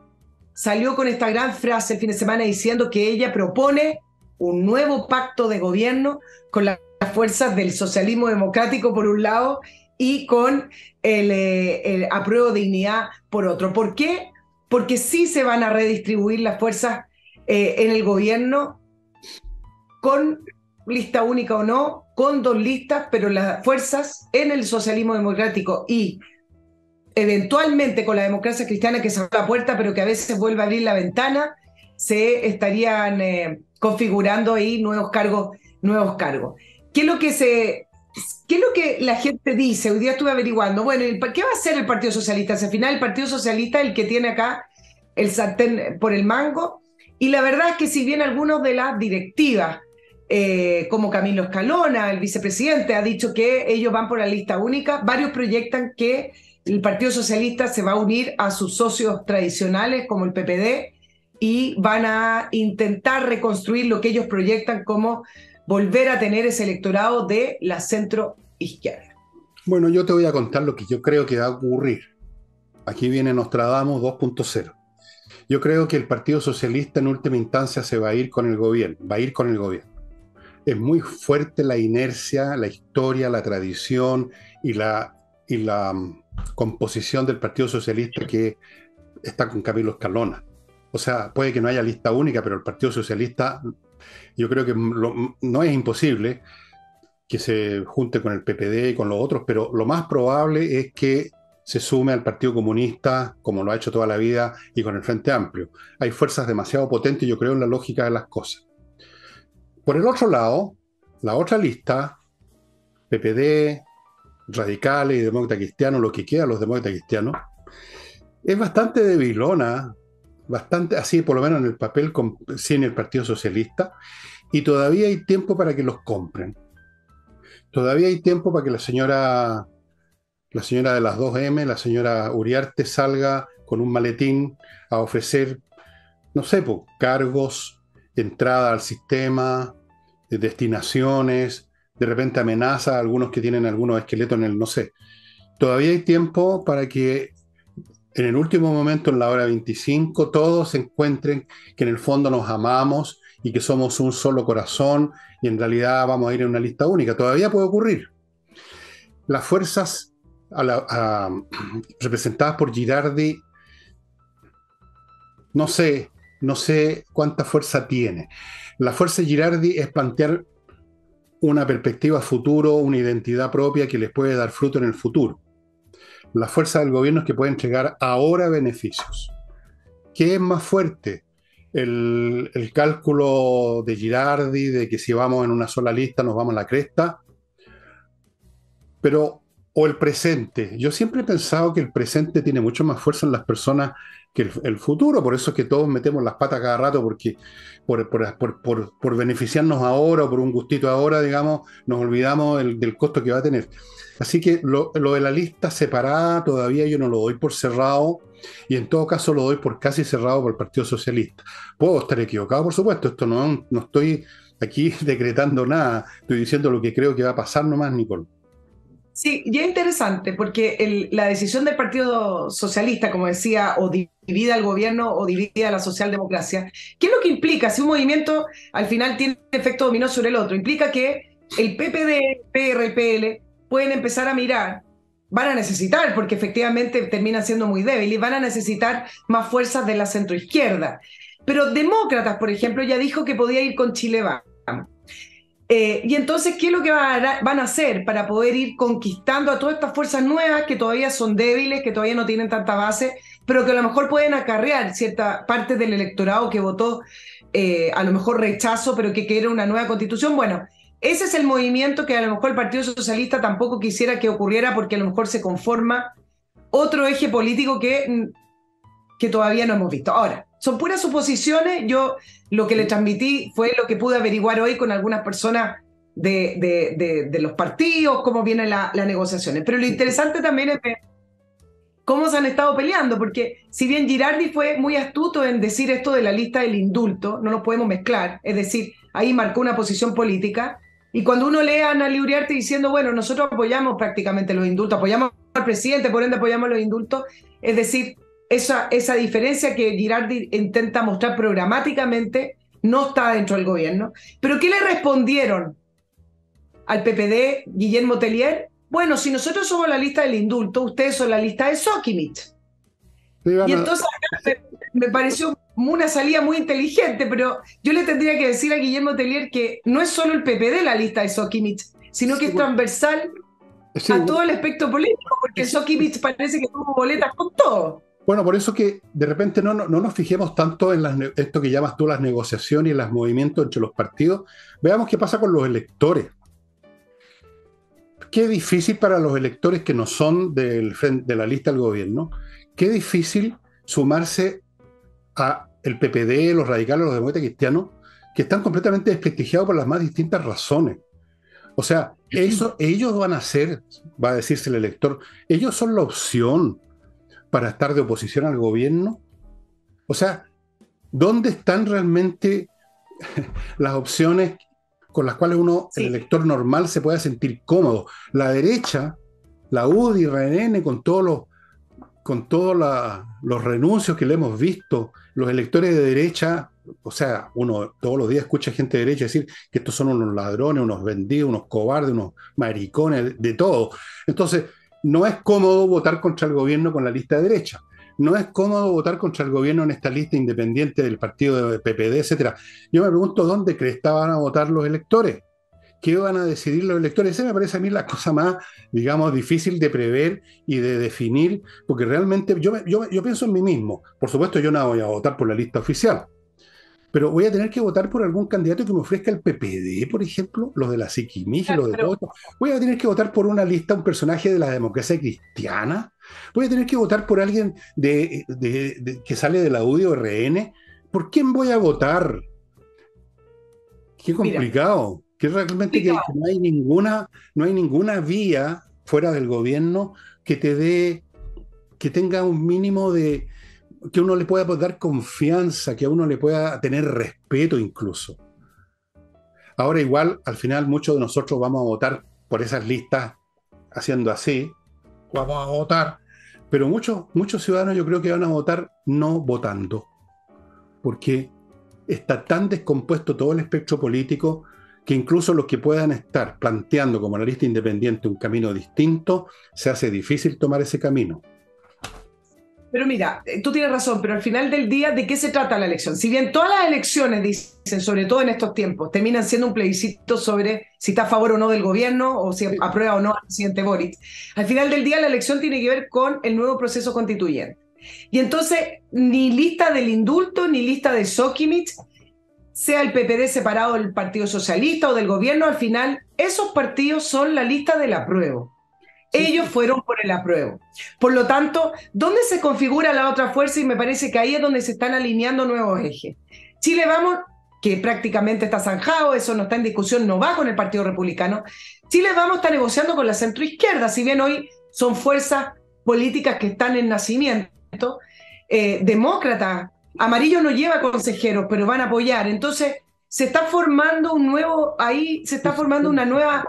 salió con esta gran frase el fin de semana diciendo que ella propone un nuevo pacto de gobierno con las fuerzas del socialismo democrático por un lado y con el, eh, apruebo de dignidad por otro. ¿Por qué? porque sí se van a redistribuir las fuerzas eh, en el gobierno con lista única o no, con dos listas, pero las fuerzas en el socialismo democrático y eventualmente con la democracia cristiana que abre la puerta, pero que a veces vuelve a abrir la ventana, se estarían eh, configurando ahí nuevos cargos, nuevos cargos. ¿Qué es lo que se ¿Qué es lo que la gente dice? Hoy día estuve averiguando. Bueno, ¿qué va a hacer el Partido Socialista? Al final, el Partido Socialista es el que tiene acá el sartén por el mango. Y la verdad es que si bien algunos de las directivas, eh, como Camilo Escalona, el vicepresidente, ha dicho que ellos van por la lista única, varios proyectan que el Partido Socialista se va a unir a sus socios tradicionales como el PPD y van a intentar reconstruir lo que ellos proyectan como volver a tener ese electorado de la centro izquierda. Bueno, yo te voy a contar lo que yo creo que va a ocurrir. Aquí viene Nostradamus 2.0. Yo creo que el Partido Socialista en última instancia se va a ir con el gobierno, va a ir con el gobierno. Es muy fuerte la inercia, la historia, la tradición y la, y la composición del Partido Socialista que está con Camilo Escalona. O sea, puede que no haya lista única, pero el Partido Socialista yo creo que no es imposible que se junte con el PPD y con los otros, pero lo más probable es que se sume al Partido Comunista, como lo ha hecho toda la vida, y con el Frente Amplio. Hay fuerzas demasiado potentes, yo creo, en la lógica de las cosas. Por el otro lado, la otra lista, PPD, radicales y demócratas cristianos, lo que queda los demócratas cristianos, es bastante debilona bastante así, por lo menos en el papel, sin el Partido Socialista, y todavía hay tiempo para que los compren. Todavía hay tiempo para que la señora, la señora de las 2M, la señora Uriarte, salga con un maletín a ofrecer, no sé, pues, cargos, entrada al sistema, destinaciones, de repente amenaza a algunos que tienen algunos esqueletos en el, no sé. Todavía hay tiempo para que en el último momento, en la hora 25, todos encuentren que en el fondo nos amamos y que somos un solo corazón y en realidad vamos a ir en una lista única. Todavía puede ocurrir. las fuerzas representadas por Girardi, no sé, no sé cuánta fuerza tiene. La fuerza de Girardi es plantear una perspectiva futuro, una identidad propia que les puede dar fruto en el futuro. La fuerza del gobierno es que puede entregar ahora beneficios. ¿Qué es más fuerte? El, el, cálculo de Girardi, de que si vamos en una sola lista nos vamos a la cresta, pero o el presente. Yo siempre he pensado que el presente tiene mucho más fuerza en las personas que el, futuro, por eso es que todos metemos las patas cada rato, porque por, beneficiarnos ahora o por un gustito ahora, digamos, nos olvidamos del costo que va a tener. Así que lo, de la lista separada todavía yo no lo doy por cerrado y en todo caso lo doy por casi cerrado por el Partido Socialista. Puedo estar equivocado, por supuesto, esto no, no estoy aquí decretando nada, estoy diciendo lo que creo que va a pasar nomás, Nicole. Sí, y es interesante porque la decisión del Partido Socialista, como decía, o divide al gobierno o divide a la socialdemocracia, ¿qué es lo que implica? Si un movimiento al final tiene efecto dominó sobre el otro, implica que el PPD, PRPL pueden empezar a mirar, van a necesitar, porque efectivamente terminan siendo muy débiles, van a necesitar más fuerzas de la centroizquierda. Pero Demócratas, por ejemplo, ya dijo que podía ir con Chile Vamos. Eh, y entonces, ¿qué es lo que van a, hacer para poder ir conquistando a todas estas fuerzas nuevas que todavía son débiles, que todavía no tienen tanta base, pero que a lo mejor pueden acarrear cierta parte del electorado que votó eh, a lo mejor rechazo, pero que quiere una nueva constitución? Bueno, ese es el movimiento que a lo mejor el Partido Socialista tampoco quisiera que ocurriera porque a lo mejor se conforma otro eje político que, que todavía no hemos visto. Ahora, son puras suposiciones. Yo lo que le transmití fue lo que pude averiguar hoy con algunas personas de, de, los partidos, cómo vienen las negociaciones. Pero lo interesante también es ver cómo se han estado peleando, porque si bien Girardi fue muy astuto en decir esto de la lista del indulto, no nos podemos mezclar, es decir, ahí marcó una posición política, y cuando uno lee a Ana Liuriarte diciendo, bueno, nosotros apoyamos prácticamente los indultos, apoyamos al presidente, por ende apoyamos los indultos, es decir, esa, esa diferencia que Girardi intenta mostrar programáticamente no está dentro del gobierno. Pero ¿qué le respondieron al PPD, Guillermo Tellier? Bueno, si nosotros somos la lista del indulto, ustedes son la lista de Sokimich. y entonces me, pareció una salida muy inteligente, pero yo le tendría que decir a Guillermo Tellier que no es solo el PPD la lista de Sokimich, sino que es transversal a todo el espectro político, porque Sokimich parece que tuvo boletas con todo. Bueno, por eso que de repente no, no, nos fijemos tanto en esto que llamas tú las negociaciones y los movimientos entre los partidos. Veamos qué pasa con los electores. Qué difícil para los electores que no son del, de la lista del gobierno, qué difícil sumarse a el PPD, los radicales, los demócratas cristianos, que están completamente desprestigiados por las más distintas razones. O sea, eso, ellos van a ser, va a decirse el elector, ellos son la opción para estar de oposición al gobierno? O sea, ¿dónde están realmente las opciones con las cuales uno, el elector normal, se pueda sentir cómodo? La derecha, la UDI, RNN, con todos los con todos los renuncios que le hemos visto, los electores de derecha, o sea, uno todos los días escucha gente de derecha decir que estos son unos ladrones, unos vendidos, unos cobardes, unos maricones, de todo. Entonces, no es cómodo votar contra el gobierno con la lista de derecha. No es cómodo votar contra el gobierno en esta lista independiente del partido de PPD, etcétera. Yo me pregunto dónde crees que van a votar los electores. ¿Qué van a decidir los electores? Esa me parece a mí la cosa más, digamos, difícil de prever y de definir, porque realmente yo, yo, yo pienso en mí mismo. Por supuesto, yo no voy a votar por la lista oficial pero voy a tener que votar por algún candidato que me ofrezca el PPD, por ejemplo, los de la Siquimij, los de todo Voy a tener que votar por una lista, un personaje de la democracia cristiana. Voy a tener que votar por alguien de, que sale de la UDI o RN. ¿Por quién voy a votar? Qué complicado. que realmente que, no hay ninguna, no hay ninguna vía fuera del gobierno que te dé, que tenga un mínimo de, que uno le pueda dar confianza, que a uno le pueda tener respeto incluso. Ahora igual, al final muchos de nosotros vamos a votar por esas listas haciendo así, vamos a votar, pero muchos, muchos ciudadanos yo creo que van a votar no votando, porque está tan descompuesto todo el espectro político que incluso los que puedan estar planteando como analista independiente un camino distinto, se hace difícil tomar ese camino. Pero mira, eh, tú tienes razón, pero al final del día, ¿de qué se trata la elección? Si bien todas las elecciones, dicen, sobre todo en estos tiempos, terminan siendo un plebiscito sobre si está a favor o no del gobierno o si aprueba o no al presidente Boric, al final del día la elección tiene que ver con el nuevo proceso constituyente. Y entonces, ni lista del indulto, ni lista de Sokimich, sea el PPD separado del Partido Socialista o del gobierno, al final esos partidos son la lista del apruebo. Ellos fueron por el apruebo. Por lo tanto, ¿dónde se configura la otra fuerza? Y me parece que ahí es donde se están alineando nuevos ejes. Chile Vamos, que prácticamente está zanjado, eso no está en discusión, no va con el Partido Republicano. Chile Vamos está negociando con la centroizquierda, si bien hoy son fuerzas políticas que están en nacimiento. Eh, demócrata, Amarillo no lleva consejeros, pero van a apoyar. Entonces, se está formando un nuevo, ahí se está formando una nueva,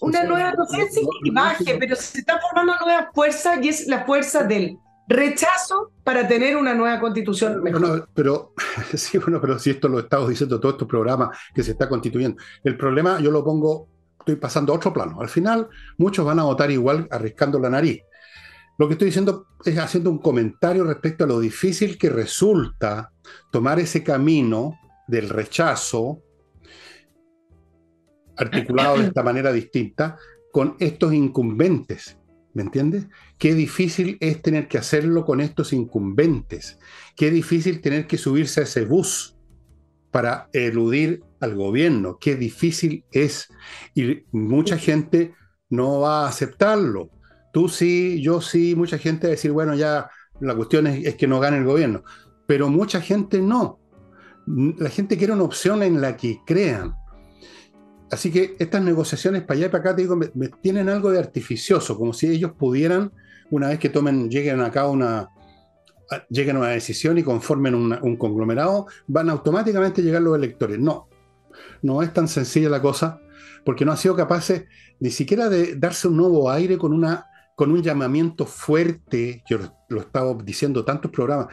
una nueva, no sé si imagen, pero se está formando una nueva fuerza y es la fuerza del rechazo para tener una nueva constitución mejor. pero sí, bueno, pero si esto lo estamos diciendo todos estos programas que se está constituyendo. El problema yo lo pongo, estoy pasando a otro plano. Al final, muchos van a votar igual arriscando la nariz. Lo que estoy diciendo es haciendo un comentario respecto a lo difícil que resulta tomar ese camino del rechazo articulado de esta manera distinta con estos incumbentes. ¿Me entiendes? Qué difícil es tener que hacerlo con estos incumbentes. Qué difícil tener que subirse a ese bus para eludir al gobierno. Qué difícil es. Y mucha gente no va a aceptarlo. Tú sí, yo sí, mucha gente va a decir, bueno, ya la cuestión es, que no gane el gobierno, pero mucha gente no. La gente quiere una opción en la que crean. Así que estas negociaciones para allá y para acá, te digo, tienen algo de artificioso, como si ellos pudieran, una vez que tomen, lleguen acá una, lleguen a una decisión y conformen un conglomerado, van automáticamente a llegar los electores. No, no es tan sencilla la cosa, porque no han sido capaces ni siquiera de darse un nuevo aire con una con un llamamiento fuerte, yo lo he estado diciendo tantos programas,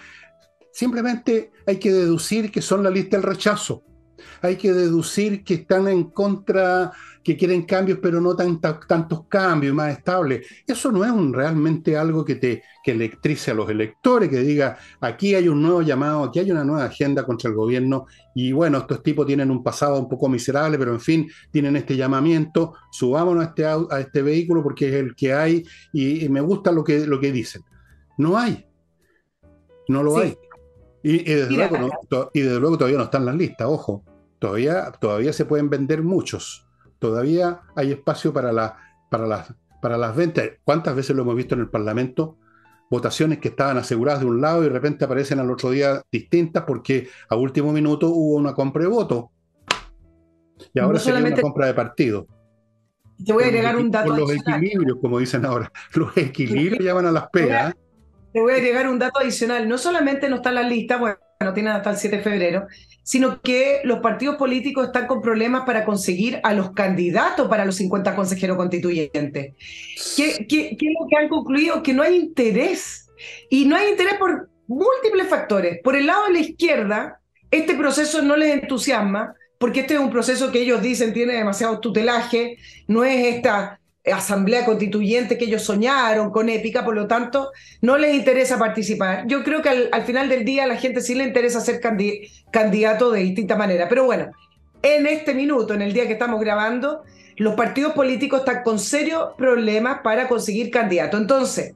simplemente hay que deducir que son la lista del rechazo. Hay que deducir que están en contra, que quieren cambios, pero no tantos cambios, más estables. Eso no es un, realmente algo que te que electrice a los electores, que diga, aquí hay un nuevo llamado, aquí hay una nueva agenda contra el gobierno, y bueno, estos tipos tienen un pasado un poco miserable, pero en fin, tienen este llamamiento, subámonos a este, a este vehículo porque es el que hay, y, me gusta lo que, lo que dicen. No hay. No lo hay. Y, desde luego, y desde luego todavía no están las listas, ojo. Todavía, todavía se pueden vender muchos. Todavía hay espacio para, la, para, las, para las ventas. ¿Cuántas veces lo hemos visto en el Parlamento? Votaciones que estaban aseguradas de un lado y de repente aparecen al otro día distintas porque a último minuto hubo una compra de voto. Y ahora sería una compra de partido. Te voy a agregar un dato. Por los equilibrios, como dicen ahora. Los equilibrios llaman a las pegas. Te voy a agregar un dato adicional. No solamente no está en la lista, bueno, no tienen hasta el 7 de febrero, sino que los partidos políticos están con problemas para conseguir a los candidatos para los 50 consejeros constituyentes. ¿Qué, qué, es lo que han concluido? Que no hay interés. Y no hay interés por múltiples factores. Por el lado de la izquierda, este proceso no les entusiasma, porque este es un proceso que ellos dicen tiene demasiado tutelaje, no es esta asamblea constituyente que ellos soñaron con épica, por lo tanto, no les interesa participar. Yo creo que al, final del día a la gente sí le interesa ser candidato de distinta manera. Pero bueno, en este minuto, en el día que estamos grabando, los partidos políticos están con serios problemas para conseguir candidato. Entonces,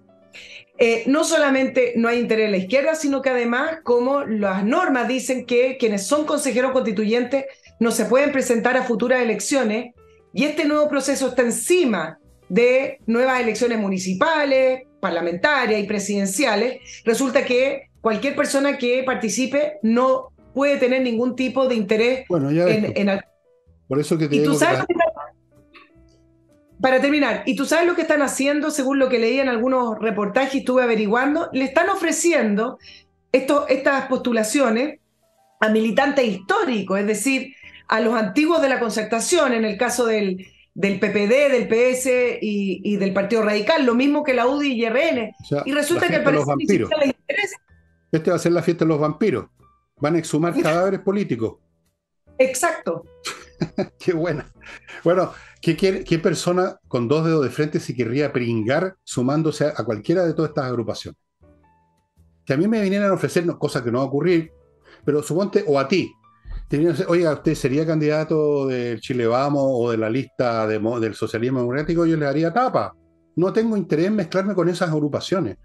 eh, no solamente no hay interés en la izquierda, sino que además, como las normas dicen que quienes son consejeros constituyentes no se pueden presentar a futuras elecciones, y este nuevo proceso está encima de nuevas elecciones municipales, parlamentarias y presidenciales, resulta que cualquier persona que participe no puede tener ningún tipo de interés bueno, ya en, Por eso que te digo Para terminar, y tú sabes lo que están haciendo, según lo que leí en algunos reportajes y estuve averiguando, le están ofreciendo esto, estas postulaciones a militantes históricos, es decir, a los antiguos de la concertación, en el caso del, del PPD, del PS y, del Partido Radical, lo mismo que la UDI y RN. y resulta que parece que les interesa. Este va a ser la fiesta de los vampiros. Van a exhumar cadáveres políticos. Exacto. qué buena. Bueno, ¿qué, ¿qué, persona con dos dedos de frente se querría pringar sumándose a, cualquiera de todas estas agrupaciones? Que a mí me vinieran a ofrecer cosas que no va a ocurrir, pero suponte, o a ti, oiga, usted sería candidato del Chile Vamos o de la lista del socialismo democrático, yo le haría tapa. No tengo interés en mezclarme con esas agrupaciones.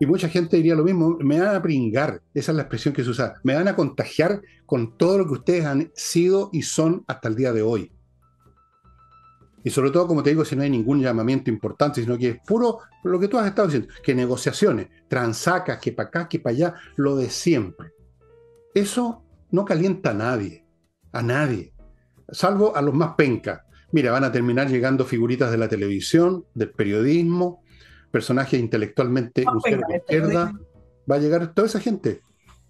Y mucha gente diría lo mismo, me van a pringar, esa es la expresión que se usa, me van a contagiar con todo lo que ustedes han sido y son hasta el día de hoy. Y sobre todo, como te digo, si no hay ningún llamamiento importante, sino que es puro lo que tú has estado diciendo, que negociaciones, transacas, que para acá, que para allá, lo de siempre. Eso no calienta a nadie, a nadie, salvo a los más pencas. Mira, van a terminar llegando figuritas de la televisión, del periodismo, personajes intelectualmente de izquierda, va a llegar toda esa gente.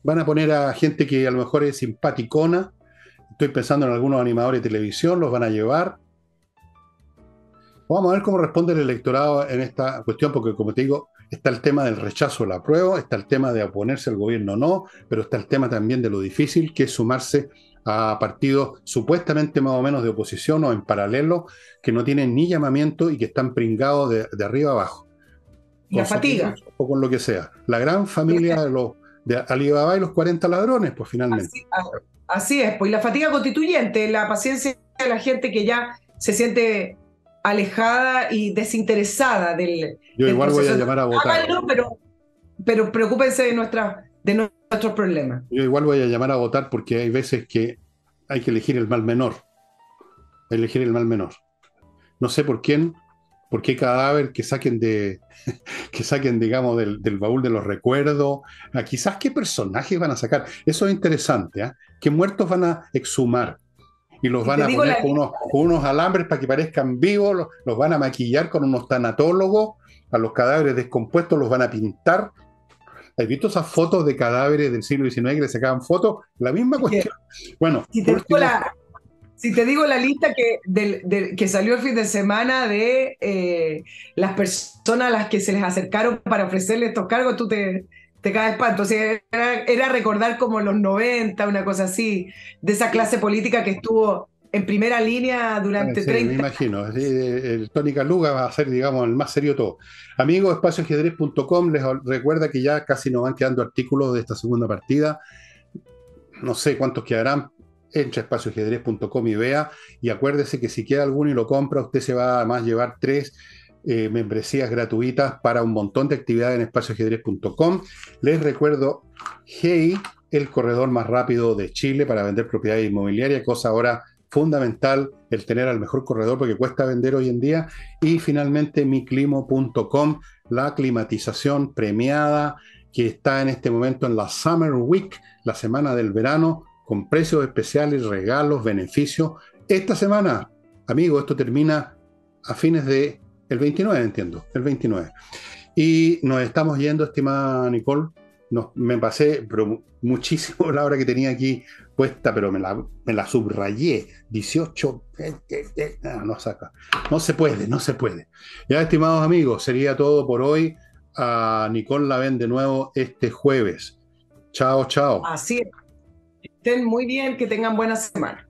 Van a poner a gente que a lo mejor es simpaticona. Estoy pensando en algunos animadores de televisión, los van a llevar. Vamos a ver cómo responde el electorado en esta cuestión, porque como te digo, está el tema del rechazo a la prueba, está el tema de oponerse al gobierno o no, pero está el tema también de lo difícil que es sumarse a partidos supuestamente más o menos de oposición o en paralelo, que no tienen ni llamamiento y que están pringados de, de arriba abajo la fatiga. O con lo que sea. La gran familia de los de Alibaba y los 40 ladrones, pues finalmente. Así, es, pues la fatiga constituyente, la paciencia de la gente que ya se siente alejada y desinteresada del. Yo igual voy a llamar a votar. pero, pero preocúpense de, nuestra, de nuestros problemas. Yo igual voy a llamar a votar porque hay veces que hay que elegir el mal menor. Elegir el mal menor. No sé por quién, por qué cadáver que saquen de, que saquen, digamos, del, baúl de los recuerdos, ah, quizás qué personajes van a sacar. Eso es interesante, ¿eh? ¿Qué muertos van a exhumar? Y los van a poner con unos, alambres para que parezcan vivos, los, van a maquillar con unos tanatólogos, a los cadáveres descompuestos los van a pintar. ¿Has visto esas fotos de cadáveres del siglo XIX que le sacaban fotos? La misma cuestión. Bueno, si te digo la lista que, del, que salió el fin de semana de eh, las personas a las que se les acercaron para ofrecerle estos cargos, tú te, te caes espanto. O sea, era, recordar como los 90, una cosa así, de esa clase política que estuvo en primera línea durante sí, 30 Me imagino. el Tony Caluga va a ser, digamos, el más serio de todo. Amigos, espacioajedrez.com les recuerda que ya casi nos van quedando artículos de esta segunda partida. No sé cuántos quedarán, entre a espacioajedrez.com y vea. Y acuérdese que si queda alguno y lo compra, usted se va a más llevar tres eh, membresías gratuitas para un montón de actividades en espacioajedrez.com. Les recuerdo, Hey, el corredor más rápido de Chile para vender propiedades inmobiliarias, cosa ahora fundamental el tener al mejor corredor porque cuesta vender hoy en día. Y finalmente miclimo.com, la climatización premiada que está en este momento en la Summer Week, la semana del verano, con precios especiales, regalos, beneficios. Esta semana, amigo, esto termina a fines de el 29, entiendo, el 29. Y nos estamos yendo, estimada Nicole. me pasé pero muchísimo la hora que tenía aquí puesta, pero me la, me la subrayé. 18, no saca. No se puede, no se puede. Ya, estimados amigos, sería todo por hoy. A Nicole la ven de nuevo este jueves. Chao, chao. Así es. Estén muy bien, que tengan buena semana.